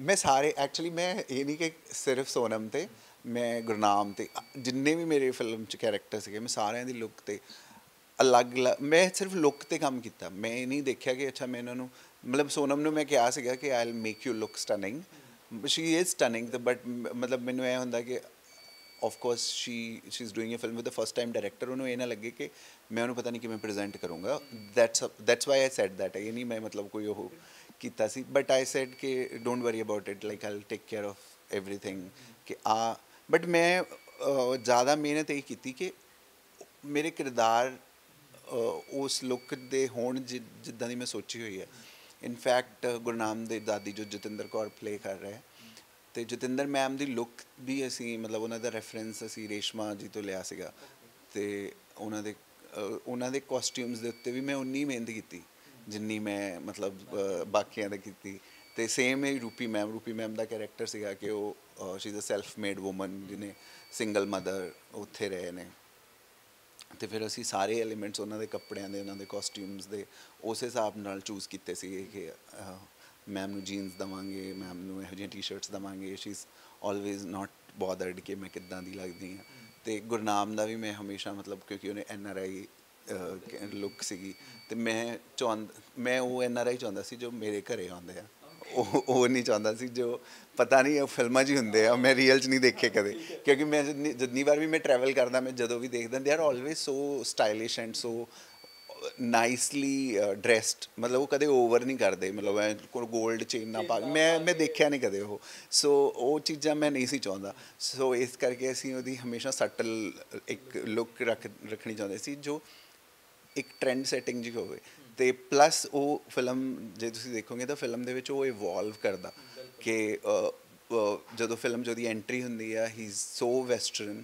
ਮੈਂ ਸਾਰੇ ਐਕਚੁਅਲੀ ਮੈਂ ਇਹ ਨਹੀਂ ਕਿ ਸਿਰਫ ਸੋਨਮ ਤੇ ਮੈਂ ਗੁਰਨਾਮ ਤੇ ਜਿੰਨੇ ਵੀ ਮੇਰੇ ਫਿਲਮ ਚ ਕੈਰੈਕਟਰ ਸੀਗੇ ਮੈਂ ਸਾਰਿਆਂ ਦੀ ਲੁੱਕ ਤੇ ਅਲੱਗ ਮੈਂ ਸਿਰਫ ਲੁੱਕ ਤੇ ਕੰਮ ਕੀਤਾ। ਮੈਂ ਇਹ ਨਹੀਂ ਦੇਖਿਆ ਕਿ ਅੱਛਾ ਮੈਂ ਇਹਨਾਂ ਨੂੰ, ਮਤਲਬ ਸੋਨਮ ਨੂੰ ਮੈਂ ਕਿਹਾ ਸੀਗਾ ਕਿ I will make you look stunning she is stunning but ਮਤਲਬ ਮੈਨੂੰ ਇਹ ਹੁੰਦਾ ਕਿ of course she she is doing a film with the first time director ਉਹਨੂੰ ਇਹ ਨਾ ਲੱਗੇ ਕਿ ਮੈਂ ਉਹਨੂੰ ਪਤਾ ਨਹੀਂ ਕਿ ਮੈਂ ਪ੍ਰੈਜ਼ੈਂਟ ਕਰੂੰਗਾ that's that's why I said that ਇਹ ਨਹੀਂ ਮੈਂ ਮਤਲਬ ਕੋਈ ਉਹ ਕੀਤਾ ਸੀ। ਬਟ ਆਈ ਸੈਡ ਕਿ don't worry about it like I take care of everything ਕਿ ਆ ਬਟ ਮੈਂ ਜ਼ਿਆਦਾ ਮਿਹਨਤ ਇਹ ਕੀਤੀ ਕਿ ਮੇਰੇ ਕਿਰਦਾਰ ਉਸ ਲੁੱਕ ਦੇ ਹੋਣ ਜਿ- ਜਿੱਦਾਂ ਦੀ ਮੈਂ ਸੋਚੀ ਹੋਈ ਹੈ। ਇਨਫੈਕਟ ਗੁਰਨਾਮ ਦੇ ਦਾਦੀ ਜੋ ਜਤਿੰਦਰ ਕੌਰ ਪਲੇ ਕਰ ਰਹੇ ਹੈ। ਤੇ ਜਤਿੰਦਰ ਮੈਮ ਦੀ ਲੁੱਕ ਵੀ ਅਸੀਂ, ਮਤਲਬ ਉਹਨਾਂ ਦਾ ਰੈਫਰੈਂਸ ਅਸੀਂ ਰੇਸ਼ਮਾ ਜੀ ਤੋਂ ਲਿਆ ਸੀਗਾ। ਤੇ ਉਹਨਾਂ ਦੇ ਉਹਨਾਂ ਦੇ ਕਾਸਟਿਊਮਸ ਦੇ ਉੱਤੇ ਵੀ ਮੈਂ ਉਨੀ ਮਿਹਨਤ ਕੀਤੀ, ਜਿੰਨੀ ਮੈਂ, ਮਤਲਬ ਬਾਕੀਆਂ ਦਾ ਕੀਤੀ। ਤੇ ਸੇਮ ਹੀ ਰੂਪੀ ਮੈਮ ਰੂਪੀ ਮੈਮ ਦਾ ਕੈਰੈਕਟਰ ਸੀਗਾ ਕਿ ਉਹ she is a self made woman ਜਿਹਨੇ ਸਿੰਗਲ ਮਦਰ ਉੱਥੇ ਰਹੇ ਨੇ। ਤੇ ਫਿਰ ਅਸੀਂ ਸਾਰੇ ਐਲੀਮੈਂਟਸ ਉਹਨਾਂ ਦੇ ਕੱਪੜਿਆਂ ਦੇ, ਉਹਨਾਂ ਦੇ ਕਾਸਟਿਊਮਸ ਦੇ ਉਸ ਹਿਸਾਬ ਨਾਲ ਚੂਜ਼ ਕੀਤੇ ਸੀਗੇ ਕਿ ਮੈਮ ਨੂੰ ਜੀਨਸ ਦਵਾਂਗੇ ਮੈਮ ਨੂੰ ਇਹੋ ਜਿਹੀਆਂ ਟੀ-ਸ਼ਰਟਸ ਦਵਾਂਗੇ। She is always not bothered ਕਿ ਮੈਂ ਕਿੱਦਾਂ ਦੀ ਲੱਗਦੀ ਹਾਂ। ਤੇ ਗੁਰਨਾਮ ਦਾ ਵੀ ਮੈਂ ਹਮੇਸ਼ਾ ਮਤਲਬ ਕਿਉਂਕਿ ਉਹਨੇ ਐਨ ਆਰ ਆਈ ਲੁੱਕ ਸੀਗੀ। ਤੇ ਮੈਂ ਚਾਹੁੰਦਾ, ਮੈਂ ਉਹ ਐਨ ਆਰ ਆਈ ਚਾਹੁੰਦਾ ਸੀ ਜੋ ਮੇਰੇ ਘਰੇ ਆਉਂਦੇ ਆ। ਉਹ ਉਹ ਨਹੀਂ ਚਾਹੁੰਦਾ ਸੀ, ਜੋ ਪਤਾ ਨਹੀਂ, ਉਹ ਫਿਲਮਾਂ 'ਚ ਹੀ ਹੁੰਦੇ ਆ, ਮੈਂ ਰੀਅਲ 'ਚ ਨਹੀਂ ਦੇਖੇ ਕਦੇ। ਕਿਉਂਕਿ ਮੈਂ ਜਿੰਨੀ ਜਿੰਨੀ ਵਾਰ ਵੀ ਮੈਂ ਟਰੈਵਲ ਕਰਦਾ, ਮੈਂ ਜਦੋਂ ਵੀ ਦੇਖਦਾ they are always so stylish and so nicely dressed ਮਤਲਬ ਉਹ ਕਦੇ ਓਵਰ ਨਹੀਂ ਕਰਦੇ, ਮਤਲਬ ਐ 골ਡ ਚੇਨ ਨਾ ਪਾ, ਮੈਂ ਮੈਂ ਦੇਖਿਆ ਨਹੀਂ ਕਦੇ ਉਹ। ਸੋ ਉਹ ਚੀਜ਼ਾਂ ਮੈਂ ਨਹੀਂ ਸੀ ਚਾਹੁੰਦਾ। ਸੋ ਇਸ ਕਰਕੇ ਅਸੀਂ ਉਹਦੀ ਹਮੇਸ਼ਾ ਸਟਲ ਇੱਕ ਲੁੱਕ ਰੱਖ, ਰੱਖਣੀ ਚਾਹੁੰਦੇ ਸੀ, ਜੋ ਇੱਕ ਟ੍ਰੈਂਡ ਸੈਟਿੰਗ ਜੀ ਹੋਵੇ। ਤੇ ਪਲੱਸ ਉਹ ਫਿਲਮ ਜੇ ਤੁਸੀਂ ਦੇਖੋਗੇ ਤਾਂ ਫਿਲਮ ਦੇ ਵਿੱਚ ਉਹ ਇਵੋਲਵ ਕਰਦਾ ਕਿ ਜਦੋਂ ਫਿਲਮ 'ਚ ਉਹਦੀ ਐਂਟਰੀ ਹੁੰਦੀ ਆ ਹੀ ਇਜ਼ ਸੋ ਵੈਸਟਰਨ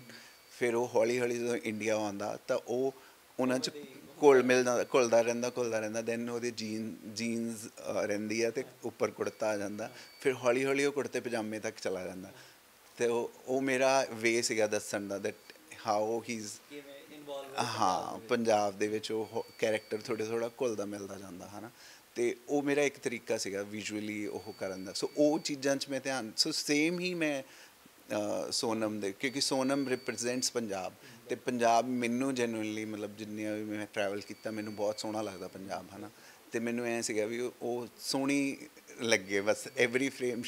ਫਿਰ ਉਹ ਹੌਲੀ ਹੌਲੀ ਜਦੋਂ ਇੰਡੀਆ ਆਉਂਦਾ ਤਾਂ ਉਹ ਉਹਨਾਂ 'ਚ ਘੁਲ ਮਿਲਦਾ, ਘੁਲਦਾ ਰਹਿੰਦਾ ਘੁਲਦਾ ਰਹਿੰਦਾ ਦੈਨ ਉਹਦੇ ਜੀਨ ਜੀਨਸ ਰਹਿੰਦੀ ਆ ਤੇ ਉੱਪਰ ਕੁੜਤਾ ਆ ਜਾਂਦਾ, ਫਿਰ ਹੌਲੀ ਹੌਲੀ ਉਹ ਕੁੜਤੇ ਪਜਾਮੇ ਤੱਕ ਚਲਾ ਜਾਂਦਾ। ਤੇ ਉਹ ਉਹ ਮੇਰਾ ਵੇ ਸੀਗਾ ਦੱਸਣ ਦਾ ਦੈਟ ਹਾਊ ਹੀ ਇਜ਼ ਹਾਂ, ਪੰਜਾਬ ਦੇ ਵਿੱਚ ਉਹ ਕੈਰੈਕਟਰ ਥੋੜਾ ਥੋੜਾ ਘੁਲਦਾ ਮਿਲਦਾ ਜਾਂਦਾ, ਹਨਾ। ਤੇ ਉਹ ਮੇਰਾ ਇੱਕ ਤਰੀਕਾ ਸੀਗਾ ਵਿਜ਼ੂਅਲੀ ਉਹ ਕਰਨ ਦਾ। ਸੋ ਉਹ ਚੀਜ਼ਾਂ 'ਚ ਮੈਂ ਧਿਆਨ ਸੋ ਸੇਮ ਹੀ ਮੈਂ ਸੋਨਮ ਦੇ, ਕਿਉਂਕਿ ਸੋਨਮ ਰਿਪਰੈਜ਼ੈਂਟਸ ਪੰਜਾਬ। ਤੇ ਪੰਜਾਬ ਮੈਨੂੰ ਜੈਨੂਇਨਲੀ ਮਤਲਬ ਜਿੰਨੀਆਂ ਵੀ ਮੈਂ ਟਰੈਵਲ ਕੀਤਾ, ਮੈਨੂੰ ਬਹੁਤ ਸੋਹਣਾ ਲੱਗਦਾ ਪੰਜਾਬ, ਹਨਾ। ਤੇ ਮੈਨੂੰ ਐ ਸੀਗਾ ਵੀ ਉਹ ਸੋਹਣੀ ਲੱਗੇ, ਬਸ ਐਵਰੀ ਫਰੇਮ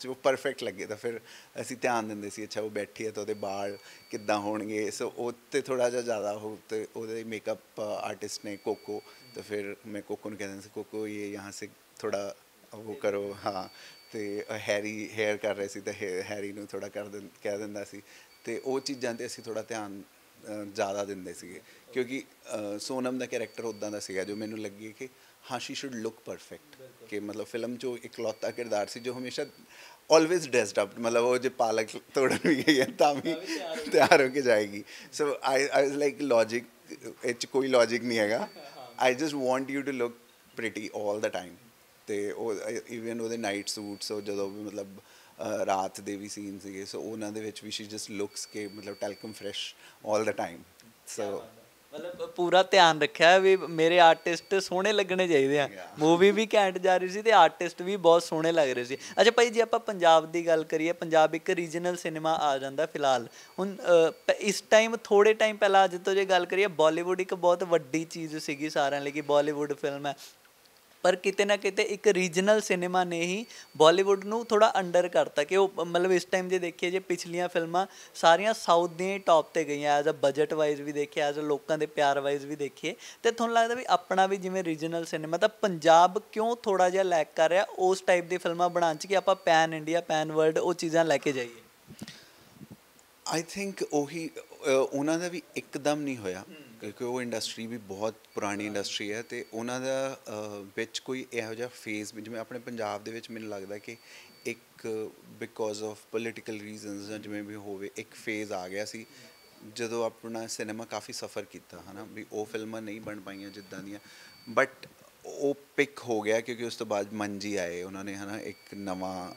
ਜੋ ਪਰਫੈਕਟ ਲੱਗੇ, ਤਾਂ ਫਿਰ ਅਸੀਂ ਧਿਆਨ ਦਿੰਦੇ ਸੀ, ਅੱਛਾ ਉਹ ਬੈਠੀ ਹੈ ਤਾਂ ਉਹਦੇ ਬਾਲ ਕਿੱਦਾਂ ਹੋਣਗੇ ਸੋ ਉਹ ਤੇ ਥੋੜਾ ਜਿਹਾ ਜ਼ਿਆਦਾ ਹੋ ਤੇ ਉਹਦੇ ਮੇਕਅਪ ਆਰਟਿਸਟ ਨੇ ਕੋਕੋ, ਤਾਂ ਫਿਰ ਮੈਂ ਕੋਕੋ ਨੂੰ ਕਹਿੰਦਾ ਸੀ, ਕੋਕੋ ਇਹ ਯਹਾਂ ਸੇ ਥੋੜਾ ਉਹ ਕਰੋ, ਹਾਂ, ਤੇ ਹੈਰੀ ਹੇਅਰ ਕਰ ਰਹੇ ਸੀ, ਤਾਂ ਹੈਰੀ ਨੂੰ ਥੋੜਾ ਕਰ ਦਿੰ, ਕਹਿ ਦਿੰਦਾ ਸੀ, ਤੇ ਉਹ ਚੀਜ਼ਾਂ ਤੇ ਅਸੀਂ ਥੋੜਾ ਧਿਆਨ ਜ਼ਿਆਦਾ ਦਿੰਦੇ ਸੀਗੇ, ਕਿਉਂਕਿ ਸੋਨਮ ਦਾ ਕੈਰੈਕਟਰ ਉਦਾਂ ਦਾ ਸੀਗਾ, ਜੋ ਮੈਨੂੰ ਲੱਗੀ ਕਿ ਹਾਂ ਸ਼ੀ ਸ਼ੁੱਡ ਲੁੱਕ ਪਰਫੈਕਟ ਕਿ ਮਤਲਬ ਫਿਲਮ 'ਚੋਂ ਇਕਲੌਤਾ ਕਿਰਦਾਰ ਸੀ ਜੋ ਹਮੇਸ਼ਾ ਆਲਵੇਜ਼ ਡਰੈਸਡ ਅਪ ਮਤਲਬ ਉਹ ਜੇ ਪਾਲਕ ਤੋੜਨ ਵੀ ਗਈ ਹੈ ਤਾਂ ਵੀ ਤਿਆਰ ਹੋ ਕੇ ਜਾਏਗੀ ਸੋ ਆਈ ਆਈ ਵਾਸ ਲਾਈਕ ਲੌਜੀਕ ਇਹ 'ਚ ਕੋਈ ਲੌਜੀਕ ਨਹੀਂ ਹੈਗਾ I just want you to look pretty 올 the time ਤੇ ਉਹ ਇਵਨ ਉਹਦੇ ਨਾਈਟ ਸੂਟਸ ਉਹ ਜਦੋਂ ਵੀ ਮਤਲਬ ਰਾਤ ਦੇ ਵੀ ਸੀਨ ਸੀਗੇ ਸੋ ਉਹਨਾਂ ਦੇ ਵਿੱਚ ਵੀ ਸ਼ੀ ਜਸਟ ਲੁਕਸ ਕੇ ਮਤਲਬ ਟੈਲਕਮ ਫਰੈਸ਼ 올 ਦਾ ਟਾਈਮ ਸੋ ਮਤਲਬ ਪੂਰਾ ਧਿਆਨ ਰੱਖਿਆ ਵੀ ਮੇਰੇ ਆਰਟਿਸਟ ਸੋਹਣੇ ਲੱਗਣੇ ਚਾਹੀਦੇ ਆ. ਮੂਵੀ ਵੀ ਘੈਂਟ ਜਾ ਰਹੀ ਸੀ ਤੇ ਆਰਟਿਸਟ ਵੀ ਬਹੁਤ ਸੋਹਣੇ ਲੱਗ ਰਹੇ ਸੀ। ਅੱਛਾ ਭਾਈ ਜੇ ਆਪਾਂ ਪੰਜਾਬ ਦੀ ਗੱਲ ਕਰੀਏ ਪੰਜਾਬ ਇੱਕ ਰੀਜਨਲ ਸਿਨੇਮਾ ਆ ਜਾਂਦਾ ਫਿਲਹਾਲ। ਹੁਣ ਇਸ ਟਾਈਮ ਥੋੜੇ ਟਾਈਮ ਪਹਿਲਾਂ ਅੱਜ ਤੋਂ ਜੇ ਗੱਲ ਕਰੀਏ ਬਾਲੀਵੁੱਡ ਇੱਕ ਬਹੁਤ ਵੱਡੀ ਚੀਜ਼ ਸੀਗੀ ਸਾਰਿਆਂ ਲਈ ਕਿ ਬਾਲੀਵੁੱਡ ਫਿਲਮ ਹੈ। ਪਰ ਕਿਤੇ ਨਾ ਕਿਤੇ ਇੱਕ ਰੀਜਨਲ ਸਿਨੇਮਾ ਨੇ ਹੀ ਬਾਲੀਵੁੱਡ ਨੂੰ ਥੋੜਾ ਅੰਡਰ ਕਰਤਾ ਕਿ ਉਹ ਮਤਲਬ ਇਸ ਟਾਈਮ ਜੇ ਦੇਖੀਏ ਜੇ ਪਿਛਲੀਆਂ ਫਿਲਮਾਂ ਸਾਰੀਆਂ ਸਾਊਥ ਦੀਆਂ ਹੀ ਟੌਪ ਤੇ ਗਈਆਂ ਐਜ਼ ਅ ਬਜਟ ਵਾਈਜ਼ ਵੀ ਦੇਖੀਏ ਐਜ਼ ਅ ਲੋਕਾਂ ਦੇ ਪਿਆਰ ਵਾਈਜ਼ ਵੀ ਦੇਖੀਏ ਤੇ ਤੁਹਾਨੂੰ ਲੱਗਦਾ ਵੀ ਆਪਣਾ ਵੀ ਜਿਵੇਂ ਰੀਜਨਲ ਸਿਨੇਮਾ ਤਾਂ ਪੰਜਾਬ ਕਿਉਂ ਥੋੜਾ ਜਿਹਾ ਲੈਕ ਕਰ ਰਿਹਾ ਉਸ ਟਾਈਪ ਦੀ ਫਿਲਮਾਂ ਬਣਾਉਣ ਚ ਕਿ ਆਪਾਂ ਪੈਨ ਇੰਡੀਆ ਪੈਨ ਵਰਲਡ ਉਹ ਚੀਜ਼ਾਂ ਲੈ ਕੇ ਜਾਈਏ? ਆਈ ਥਿੰਕ ਉਹੀ ਉਹਨਾਂ ਦਾ ਵੀ ਇੱਕਦਮ ਨਹੀਂ ਹੋਇਆ। ਕਿਉਂਕਿ ਉਹ ਇੰਡਸਟਰੀ ਵੀ ਬਹੁਤ ਪੁਰਾਣੀ ਇੰਡਸਟਰੀ ਹੈ ਤੇ ਉਹਨਾਂ ਦਾ ਵਿੱਚ ਕੋਈ ਇਹੋ ਜਿਹਾ ਫੇਜ਼ ਜਿਵੇਂ ਆਪਣੇ ਪੰਜਾਬ ਦੇ ਵਿੱਚ ਮੈਨੂੰ ਲੱਗਦਾ ਕਿ ਇੱਕ ਬਿਕੋਜ਼ ਆਫ ਪੋਲੀਟੀਕਲ ਰੀਜ਼ਨਸ ਜਾਂ ਜਿਵੇਂ ਵੀ ਹੋਵੇ ਇੱਕ ਫੇਜ਼ ਆ ਗਿਆ ਸੀ ਜਦੋਂ ਆਪਣਾ ਸਿਨੇਮਾ ਕਾਫੀ ਸਫਰ ਕੀਤਾ ਹਨਾ? ਵੀ ਉਹ ਫਿਲਮਾਂ ਨਹੀਂ ਬਣ ਪਾਈਆਂ ਜਿੱਦਾਂ ਦੀਆਂ। ਬਟ ਉਹ ਪਿਕ ਹੋ ਗਿਆ ਕਿਉਂਕਿ ਉਸ ਤੋਂ ਬਾਅਦ ਮੰਜੀ ਆਏ ਉਹਨਾਂ ਨੇ ਹਨਾ? ਇੱਕ ਨਵਾਂ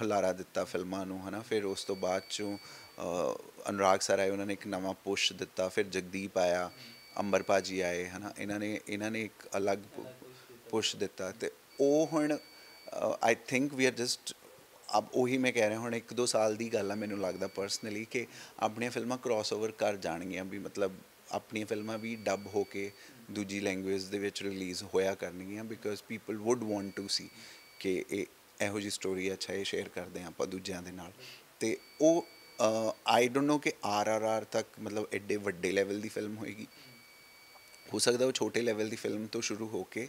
ਹੁਲਾਰਾ ਦਿੱਤਾ ਫਿਲਮਾਂ ਨੂੰ ਹਨਾ? ਫਿਰ ਉਸ ਤੋਂ ਬਾਅਦ ਚੋਂ ਅਨੁਰਾਗ ਸਰ ਆਏ, ਉਹਨਾਂ ਨੇ ਇੱਕ ਨਵਾਂ ਪੁਸ਼ ਦਿੱਤਾ, ਫਿਰ ਜਗਦੀਪ ਆਇਆ, ਅੰਬਰ ਭਾਜੀ ਆਏ, ਹਨਾ, ਇਹਨਾਂ ਨੇ ਇਹਨਾਂ ਨੇ ਇੱਕ ਅਲੱਗ ਪੁਸ਼ ਦਿੱਤਾ ਤੇ ਉਹ ਹੁਣ I think we are just ਅਬ ਉਹੀ ਮੈਂ ਕਹਿ ਰਿਹਾ, ਹੁਣ ਇੱਕ ਦੋ ਸਾਲ ਦੀ ਗੱਲ ਆ, ਮੈਨੂੰ ਲੱਗਦਾ ਪਰਸਨਲੀ ਕਿ ਆਪਣੀਆਂ ਫਿਲਮਾਂ ਕ੍ਰਾਸਓਵਰ ਕਰ ਜਾਣਗੀਆਂ ਵੀ, ਮਤਲਬ ਆਪਣੀਆਂ ਫਿਲਮਾਂ ਵੀ ਡੱਬ ਹੋ ਕੇ ਦੂਜੀ ਲੈਂਗੁਏਜ ਦੇ ਵਿੱਚ ਰਿਲੀਜ਼ ਹੋਇਆ ਕਰਨਗੀਆਂ because people would want to see ਕਿ ਇਹ, ਇਹੋ ਜੀ ਸਟੋਰੀ ਅੱਛਾ ਇਹ ਸ਼ੇਅਰ ਕਰਦੇ ਹਾਂ ਆਪਾਂ ਦੂਜਿਆਂ ਦੇ ਨਾਲ ਤੇ ਉਹ ਆਈ ਡੋਨਟ ਨੋ ਕਿ ਆਰ ਆਰ ਆਰ ਤੱਕ ਮਤਲਬ ਐਡੇ ਵੱਡੇ ਲੈਵਲ ਦੀ ਫਿਲਮ ਹੋਏਗੀ ਹੋ ਸਕਦਾ ਉਹ ਛੋਟੇ ਲੈਵਲ ਦੀ ਫਿਲਮ ਤੋਂ ਸ਼ੁਰੂ ਹੋ ਕੇ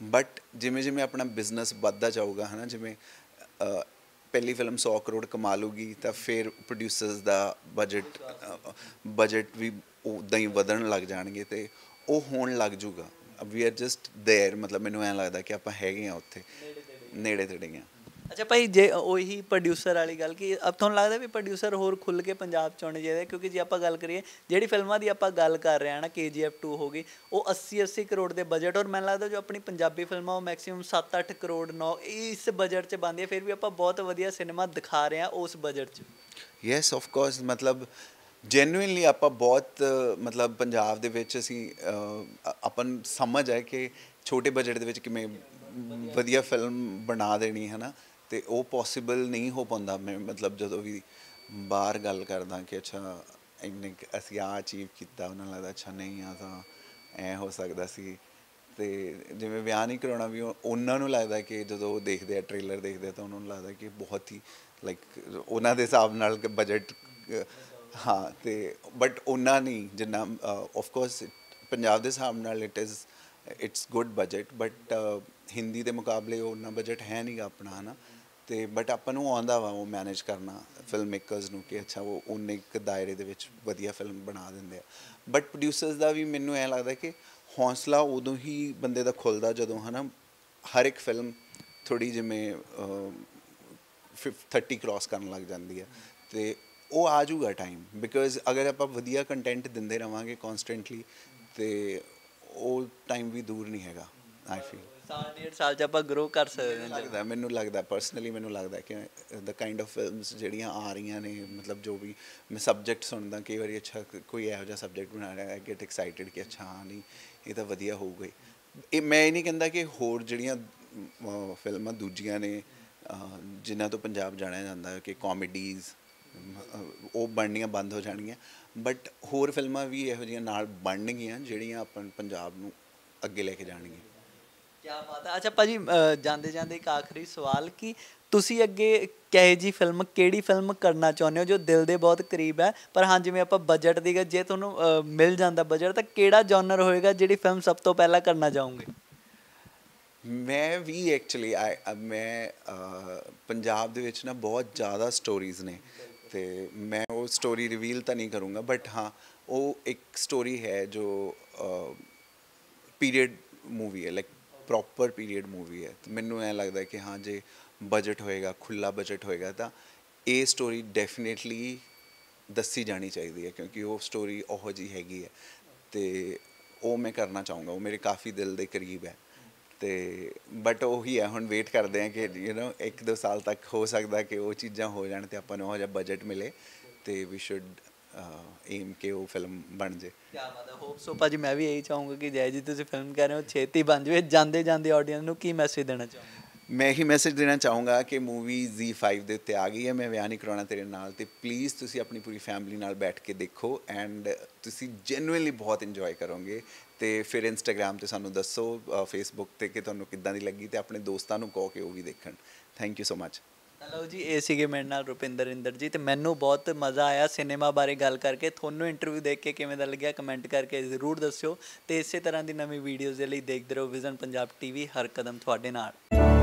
ਬਟ ਜਿਵੇਂ ਜਿਵੇਂ ਆਪਣਾ ਬਿਜ਼ਨਸ ਵੱਧਦਾ ਜਾਊਗਾ ਹਨਾ ਜਿਵੇਂ ਅ, ਪਹਿਲੀ ਫਿਲਮ 100 ਕਰੋੜ ਕਮਾ ਲੂਗੀ ਤਾਂ ਫਿਰ ਪ੍ਰੋਡਿਊਸਰਸ ਦਾ ਬਜਟ ਬਜਟ ਵੀ ਉਦਾਂ ਹੀ ਵਧਣ ਲੱਗ ਜਾਣਗੇ ਤੇ ਉਹ ਹੋਣ ਲੱਗ ਜੂਗਾ ਵੀ ਆਰ ਜਸਟ देयर ਮਤਲਬ ਮੈਨੂੰ ਐਂ ਲੱਗਦਾ ਕਿ ਆਪਾਂ ਹੈਗੇ ਆ ਉੱਥੇ ਨੇੜੇ ਤੇੜੇ ਆ ਅੱਛਾ ਭਾਈ ਜੇ ਉਹੀ ਪ੍ਰੋਡਿਊਸਰ ਵਾਲੀ ਗੱਲ ਕਿ ਅਬ ਤੁਹਾਨੂੰ ਲੱਗਦਾ ਵੀ ਪ੍ਰੋਡਿਊਸਰ ਹੋਰ ਖੁੱਲ ਕੇ ਪੰਜਾਬ ਚ ਆਉਣੇ ਚਾਹੀਦੇ ਕਿਉਂਕਿ ਜੇ ਆਪਾਂ ਗੱਲ ਕਰੀਏ ਜਿਹੜੀ ਫਿਲਮਾਂ ਦੀ ਆਪਾਂ ਗੱਲ ਕਰ ਰਹੇ ਹਾਂ ਨਾ KGF 2 ਹੋ ਗਈ ਉਹ 80 80 ਕਰੋੜ ਦੇ ਬਜਟ ਔਰ ਮੈਨੂੰ ਲੱਗਦਾ ਜੋ ਆਪਣੀ ਪੰਜਾਬੀ ਫਿਲਮਾਂ ਉਹ ਮੈਕਸਿਮਮ 7 8 ਕਰੋੜ 9 ਇਸ ਬਜਟ ਚ ਬਣਦੀਆਂ ਫਿਰ ਵੀ ਆਪਾਂ ਬਹੁਤ ਵਧੀਆ ਸਿਨੇਮਾ ਦਿਖਾ ਰਹੇ ਹਾਂ ਉਸ ਬਜਟ ਚ। ਯੈਸ ਆਫ ਕੋਰਸ ਮਤਲਬ ਜੈਨੂਇਨਲੀ ਆਪਾਂ ਬਹੁਤ ਮਤਲਬ ਪੰਜਾਬ ਦੇ ਵਿੱਚ ਅਸੀਂ ਅ, ਆਪਾਂ ਨੂੰ ਸਮਝ ਹੈ ਕਿ ਛੋਟੇ ਬਜਟ ਦੇ ਵਿੱਚ ਕਿਵੇਂ ਵਧੀਆ ਫਿਲਮ ਬਣਾ ਦੇਣੀ ਹੈ ਨਾ। ਤੇ ਉਹ ਪੋਸੀਬਲ ਨਹੀਂ ਹੋ ਪਾਉਂਦਾ। ਮੈਂ ਮਤਲਬ ਜਦੋਂ ਵੀ ਬਾਹਰ ਗੱਲ ਕਰਦਾ ਕਿ ਅੱਛਾ, ਇੰਨੇ ਅਸੀਂ ਆ ਅਚੀਵ ਕੀਤਾ, ਉਹਨਾਂ ਨੂੰ ਲੱਗਦਾ ਅੱਛਾ ਨਹੀਂ ਆ ਤਾਂ ਐ ਹੋ ਸਕਦਾ ਸੀ। ਤੇ ਜਿਵੇਂ ਵਿਆਹ ਨਹੀਂ ਕਰਾਉਣਾ ਵੀ ਉਹਨਾਂ ਨੂੰ ਲੱਗਦਾ ਕਿ ਜਦੋਂ ਉਹ ਦੇਖਦੇ ਆ ਟ੍ਰੇਲਰ ਦੇਖਦੇ ਆ ਤਾਂ ਉਹਨਾਂ ਨੂੰ ਲੱਗਦਾ ਕਿ ਬਹੁਤ ਹੀ ਲਾਈਕ ਉਹਨਾਂ ਦੇ ਹਿਸਾਬ ਨਾਲ ਬਜਟ ਹਾਂ, ਤੇ ਬਟ ਉਹਨਾਂ ਨਹੀਂ, ਜਿੰਨਾ ਆਫ ਕੋਰਸ ਪੰਜਾਬ ਦੇ ਹਿਸਾਬ ਨਾਲ it is it's good budget but Hindi ਦੇ ਮੁਕਾਬਲੇ ਉਹਨਾਂ ਬਜਟ ਹੈ ਨਹੀਂਗਾ ਆਪਣਾ, ਹਨਾ? ਤੇ ਬਟ ਆਪਾਂ ਨੂੰ ਆਉਂਦਾ ਵਾ ਉਹ ਮੈਨੇਜ ਕਰਨਾ ਫਿਲਮ ਮੇਕਰਸ ਨੂੰ ਕਿ ਅੱਛਾ ਉਹ ਉਹਨੇ ਇੱਕ ਦਾਇਰੇ ਦੇ ਵਿੱਚ ਵਧੀਆ ਫਿਲਮ ਬਣਾ ਦਿੰਦੇ ਆ। ਬਟ ਪ੍ਰੋਡਿਊਸਰਸ ਦਾ ਵੀ ਮੈਨੂੰ ਐ ਲੱਗਦਾ ਕਿ ਹੌਸਲਾ ਉਦੋਂ ਹੀ ਬੰਦੇ ਦਾ ਖੁੱਲਦਾ ਜਦੋਂ ਹਨਾ ਹਰ ਇੱਕ ਫਿਲਮ ਥੋੜੀ ਜਿਵੇਂ ਅਹ, 30 ਕ੍ਰਾਸ ਕਰਨ ਲੱਗ ਜਾਂਦੀ ਹੈ ਤੇ ਉਹ ਆ ਜਾਊਗਾ ਟਾਈਮ ਬਿਕਾਜ਼ ਅਗਰ ਆਪਾਂ ਵਧੀਆ ਕੰਟੈਂਟ ਦਿੰਦੇ ਰਵਾਂਗੇ ਕਨਸਟੈਂਟਲੀ ਤੇ ਉਹ ਟਾਈਮ ਵੀ ਦੂਰ ਨਹੀਂ ਹੈਗਾ ਆਈ ਫੀਲ ਸਾਲ ਡੇਢ ਸਾਲ ਚ ਆਪਾਂ ਗਰੋ ਕਰ ਸਕਦੇ ਹਾਂ ਲੱਗਦਾ ਮੈਨੂੰ ਲੱਗਦਾ ਪਰਸਨਲੀ ਮੈਨੂੰ ਲੱਗਦਾ ਕਿ ਦ ਕਾਈਂਡ ਆਫ ਫਿਲਮਸ ਜਿਹੜੀਆਂ ਆ ਰਹੀਆਂ ਨੇ ਮਤਲਬ ਜੋ ਵੀ ਮੈਂ ਸਬਜੈਕਟ ਸੁਣਦਾ ਕਈ ਵਾਰੀ ਅੱਛਾ ਕੋਈ ਇਹੋ ਜਿਹਾ ਸਬਜੈਕਟ ਬਣਾ ਰਿਹਾ ਆਈ ਗੈਟ ਐਕਸਾਈਟਿਡ ਕਿ ਅੱਛਾ ਹਾਂ ਨਹੀਂ ਇਹ ਤਾਂ ਵਧੀਆ ਹੋਊਗਾ ਹੀ। ਇਹ ਮੈਂ ਇਹ ਨਹੀਂ ਕਹਿੰਦਾ ਕਿ ਹੋਰ ਜਿਹੜੀਆਂ ਫਿਲਮਾਂ ਦੂਜੀਆਂ ਨੇ ਜਿਨ੍ਹਾਂ ਤੋਂ ਪੰਜਾਬ ਜਾਣਿਆ ਜਾਂਦਾ ਹੈ ਕਿ ਕਾਮੇਡੀਜ਼ ਉਹ ਬਣਨੀਆਂ ਬੰਦ ਹੋ ਜਾਣਗੀਆਂ ਬਟ ਹੋਰ ਫਿਲਮਾਂ ਵੀ ਇਹੋ ਜਿਹੀਆਂ ਨਾਲ ਬਣਨਗੀਆਂ ਜਿਹੜੀਆਂ ਆਪਾਂ ਪੰਜਾਬ ਨੂੰ ਅੱਗੇ ਲੈ ਕੇ ਜਾਣਗੀਆਂ। ਕੀ ਬਾਤ ਹੈ। ਅੱਛਾ ਭਾਜੀ ਅ, ਜਾਂਦੇ ਜਾਂਦੇ ਇੱਕ ਆਖਰੀ ਸਵਾਲ ਕਿ ਤੁਸੀਂ ਅੱਗੇ ਕਹੇ ਜੀ ਫਿਲਮ ਕਿਹੜੀ ਫਿਲਮ ਕਰਨਾ ਚਾਹੁੰਦੇ ਹੋ ਜੋ ਦਿਲ ਦੇ ਬਹੁਤ ਕਰੀਬ ਹੈ? ਪਰ ਹਾਂ ਜਿਵੇਂ ਆਪਾਂ ਬਜਟ ਦੀ ਜੇ ਤੁਹਾਨੂੰ ਮਿਲ ਜਾਂਦਾ ਬਜਟ ਤਾਂ ਕਿਹੜਾ ਜਨਰ ਹੋਏਗਾ ਜਿਹੜੀ ਫਿਲਮ ਸਭ ਤੋਂ ਪਹਿਲਾਂ ਕਰਨਾ ਚਾਹੋਗੇ? ਮੈਂ ਵੀ ਐਕਚੁਅਲੀ ਮੈਂ ਪੰਜਾਬ ਦੇ ਵਿੱਚ ਨਾ ਬਹੁਤ ਜ਼ਿਆਦਾ ਸਟੋਰੀਜ਼ ਨੇ। ਤੇ ਮੈਂ ਉਹ ਸਟੋਰੀ ਰਿਵੀਲ ਤਾਂ ਨਹੀਂ ਕਰੂੰਗਾ ਬਟ ਹਾਂ ਉਹ ਇੱਕ ਸਟੋਰੀ ਹੈ ਜੋ ਪੀਰੀਅਡ ਮੂਵੀ ਹੈ ਲਾਈਕ ਪ੍ਰੋਪਰ ਪੀਰੀਅਡ ਮੂਵੀ ਹੈ। ਮੈਨੂੰ ਐ ਲੱਗਦਾ ਕਿ ਹਾਂ, ਜੇ ਬਜਟ ਹੋਏਗਾ ਖੁੱਲਾ ਬਜਟ ਹੋਏਗਾ, ਤਾਂ ਇਹ ਸਟੋਰੀ ਡੈਫੀਨੇਟਲੀ ਦੱਸੀ ਜਾਣੀ ਚਾਹੀਦੀ ਹੈ, ਕਿਉਂਕਿ ਉਹ ਸਟੋਰੀ ਉਹੋ ਜੀ ਹੈਗੀ ਹੈ। ਤੇ ਉਹ ਮੈਂ ਕਰਨਾ ਚਾਹੂੰਗਾ, ਉਹ ਮੇਰੇ ਕਾਫੀ ਦਿਲ ਦੇ ਕਰੀਬ ਹੈ। ਤੇ ਬਟ ਉਹੀ ਹੈ, ਹੁਣ ਵੇਟ ਕਰਦੇ ਆ ਕਿ ਯੂ نو ਇੱਕ ਦੋ ਸਾਲ ਤੱਕ ਹੋ ਸਕਦਾ ਕਿ ਉਹ ਚੀਜ਼ਾਂ ਹੋ ਜਾਣ ਤੇ ਆਪਾਂ ਨੂੰ ਉਹ ਜਿਹਾ ਬਜਟ ਮਿਲੇ, ਤੇ ਵੀ ਸ਼ੁੱਡ ਏਮ ਕਿ ਉਹ ਫਿਲਮ ਬਣ ਜੇ। ਕੀ ਬਾਤ ਹੈ ਹੋਪ ਸੋ ਭਾਜੀ ਮੈਂ ਵੀ ਇਹੀ ਚਾਹੂੰਗਾ ਕਿ ਜੈ ਜੀ ਤੁਸੀਂ ਫਿਲਮ ਕਰ ਰਹੇ ਹੋ ਛੇਤੀ ਬਣ ਜਾਵੇ ਜਾਂਦੇ ਜਾਂਦੇ ਆਡੀਅנס ਨੂੰ ਕੀ ਮੈਸੇਜ ਦੇਣਾ ਚਾਹੋਗੇ? ਮੈਂ ਹੀ ਮੈਸੇਜ ਦੇਣਾ ਚਾਹੂੰਗਾ ਕਿ ਮੂਵੀ Z5 ਦੇ ਉੱਤੇ ਆ ਗਈ ਹੈ ਮੈਂ ਵਿਆਹ ਨਹੀਂ ਕਰਾਉਣਾ ਤੇਰੇ ਨਾਲ ਤੇ ਪਲੀਜ਼ ਤੁਸੀਂ ਆਪਣੀ ਪੂਰੀ ਫੈਮਿਲੀ ਨਾਲ ਬੈਠ ਕੇ ਦੇਖੋ ਐਂਡ ਤੁਸੀਂ ਜੈਨੂਇਨਲੀ ਬਹੁਤ ਇੰਜੋਏ ਕਰੋਗੇ। ਤੇ ਫਿਰ ਇੰਸਟਾਗ੍ਰam ਤੇ ਸਾਨੂੰ ਦੱਸੋ ਫੇਸਬੁੱਕ ਤੇ ਕਿ ਤੁਹਾਨੂੰ ਕਿੱਦਾਂ ਦੀ ਲੱਗੀ ਤੇ ਆਪਣੇ ਦੋਸਤਾਂ ਨੂੰ ਕਹੋ ਕਿ ਉਹ ਵੀ ਦੇਖਣ। Thank you so much hello ਜੀ, ਇਹ ਸੀਗੇ ਮੇਰੇ ਨਾਲ ਰੁਪਿੰਦਰ ਇੰਦਰ ਜੀ ਤੇ ਮੈਨੂੰ ਬਹੁਤ ਮਜ਼ਾ ਆਇਆ ਸਿਨੇਮਾ ਬਾਰੇ ਗੱਲ ਕਰਕੇ। ਤੁਹਾਨੂੰ ਇੰਟਰਵਿਊ ਦੇਖ ਕੇ ਕਿਵੇਂ ਦਾ ਲੱਗਿਆ ਕਮੈਂਟ ਕਰਕੇ ਜ਼ਰੂਰ ਦੱਸਿਓ ਤੇ ਇਸੇ ਤਰ੍ਹਾਂ ਦੀ ਨਵੀਂ ਵੀਡੀਓਜ਼ ਦੇ ਲਈ ਦੇਖਦੇ ਰਹੋ ਵਿਜ਼ਨ ਪੰਜਾਬ ਟੀਵੀ ਹਰ ਕਦਮ ਤੁਹਾਡੇ ਨਾਲ।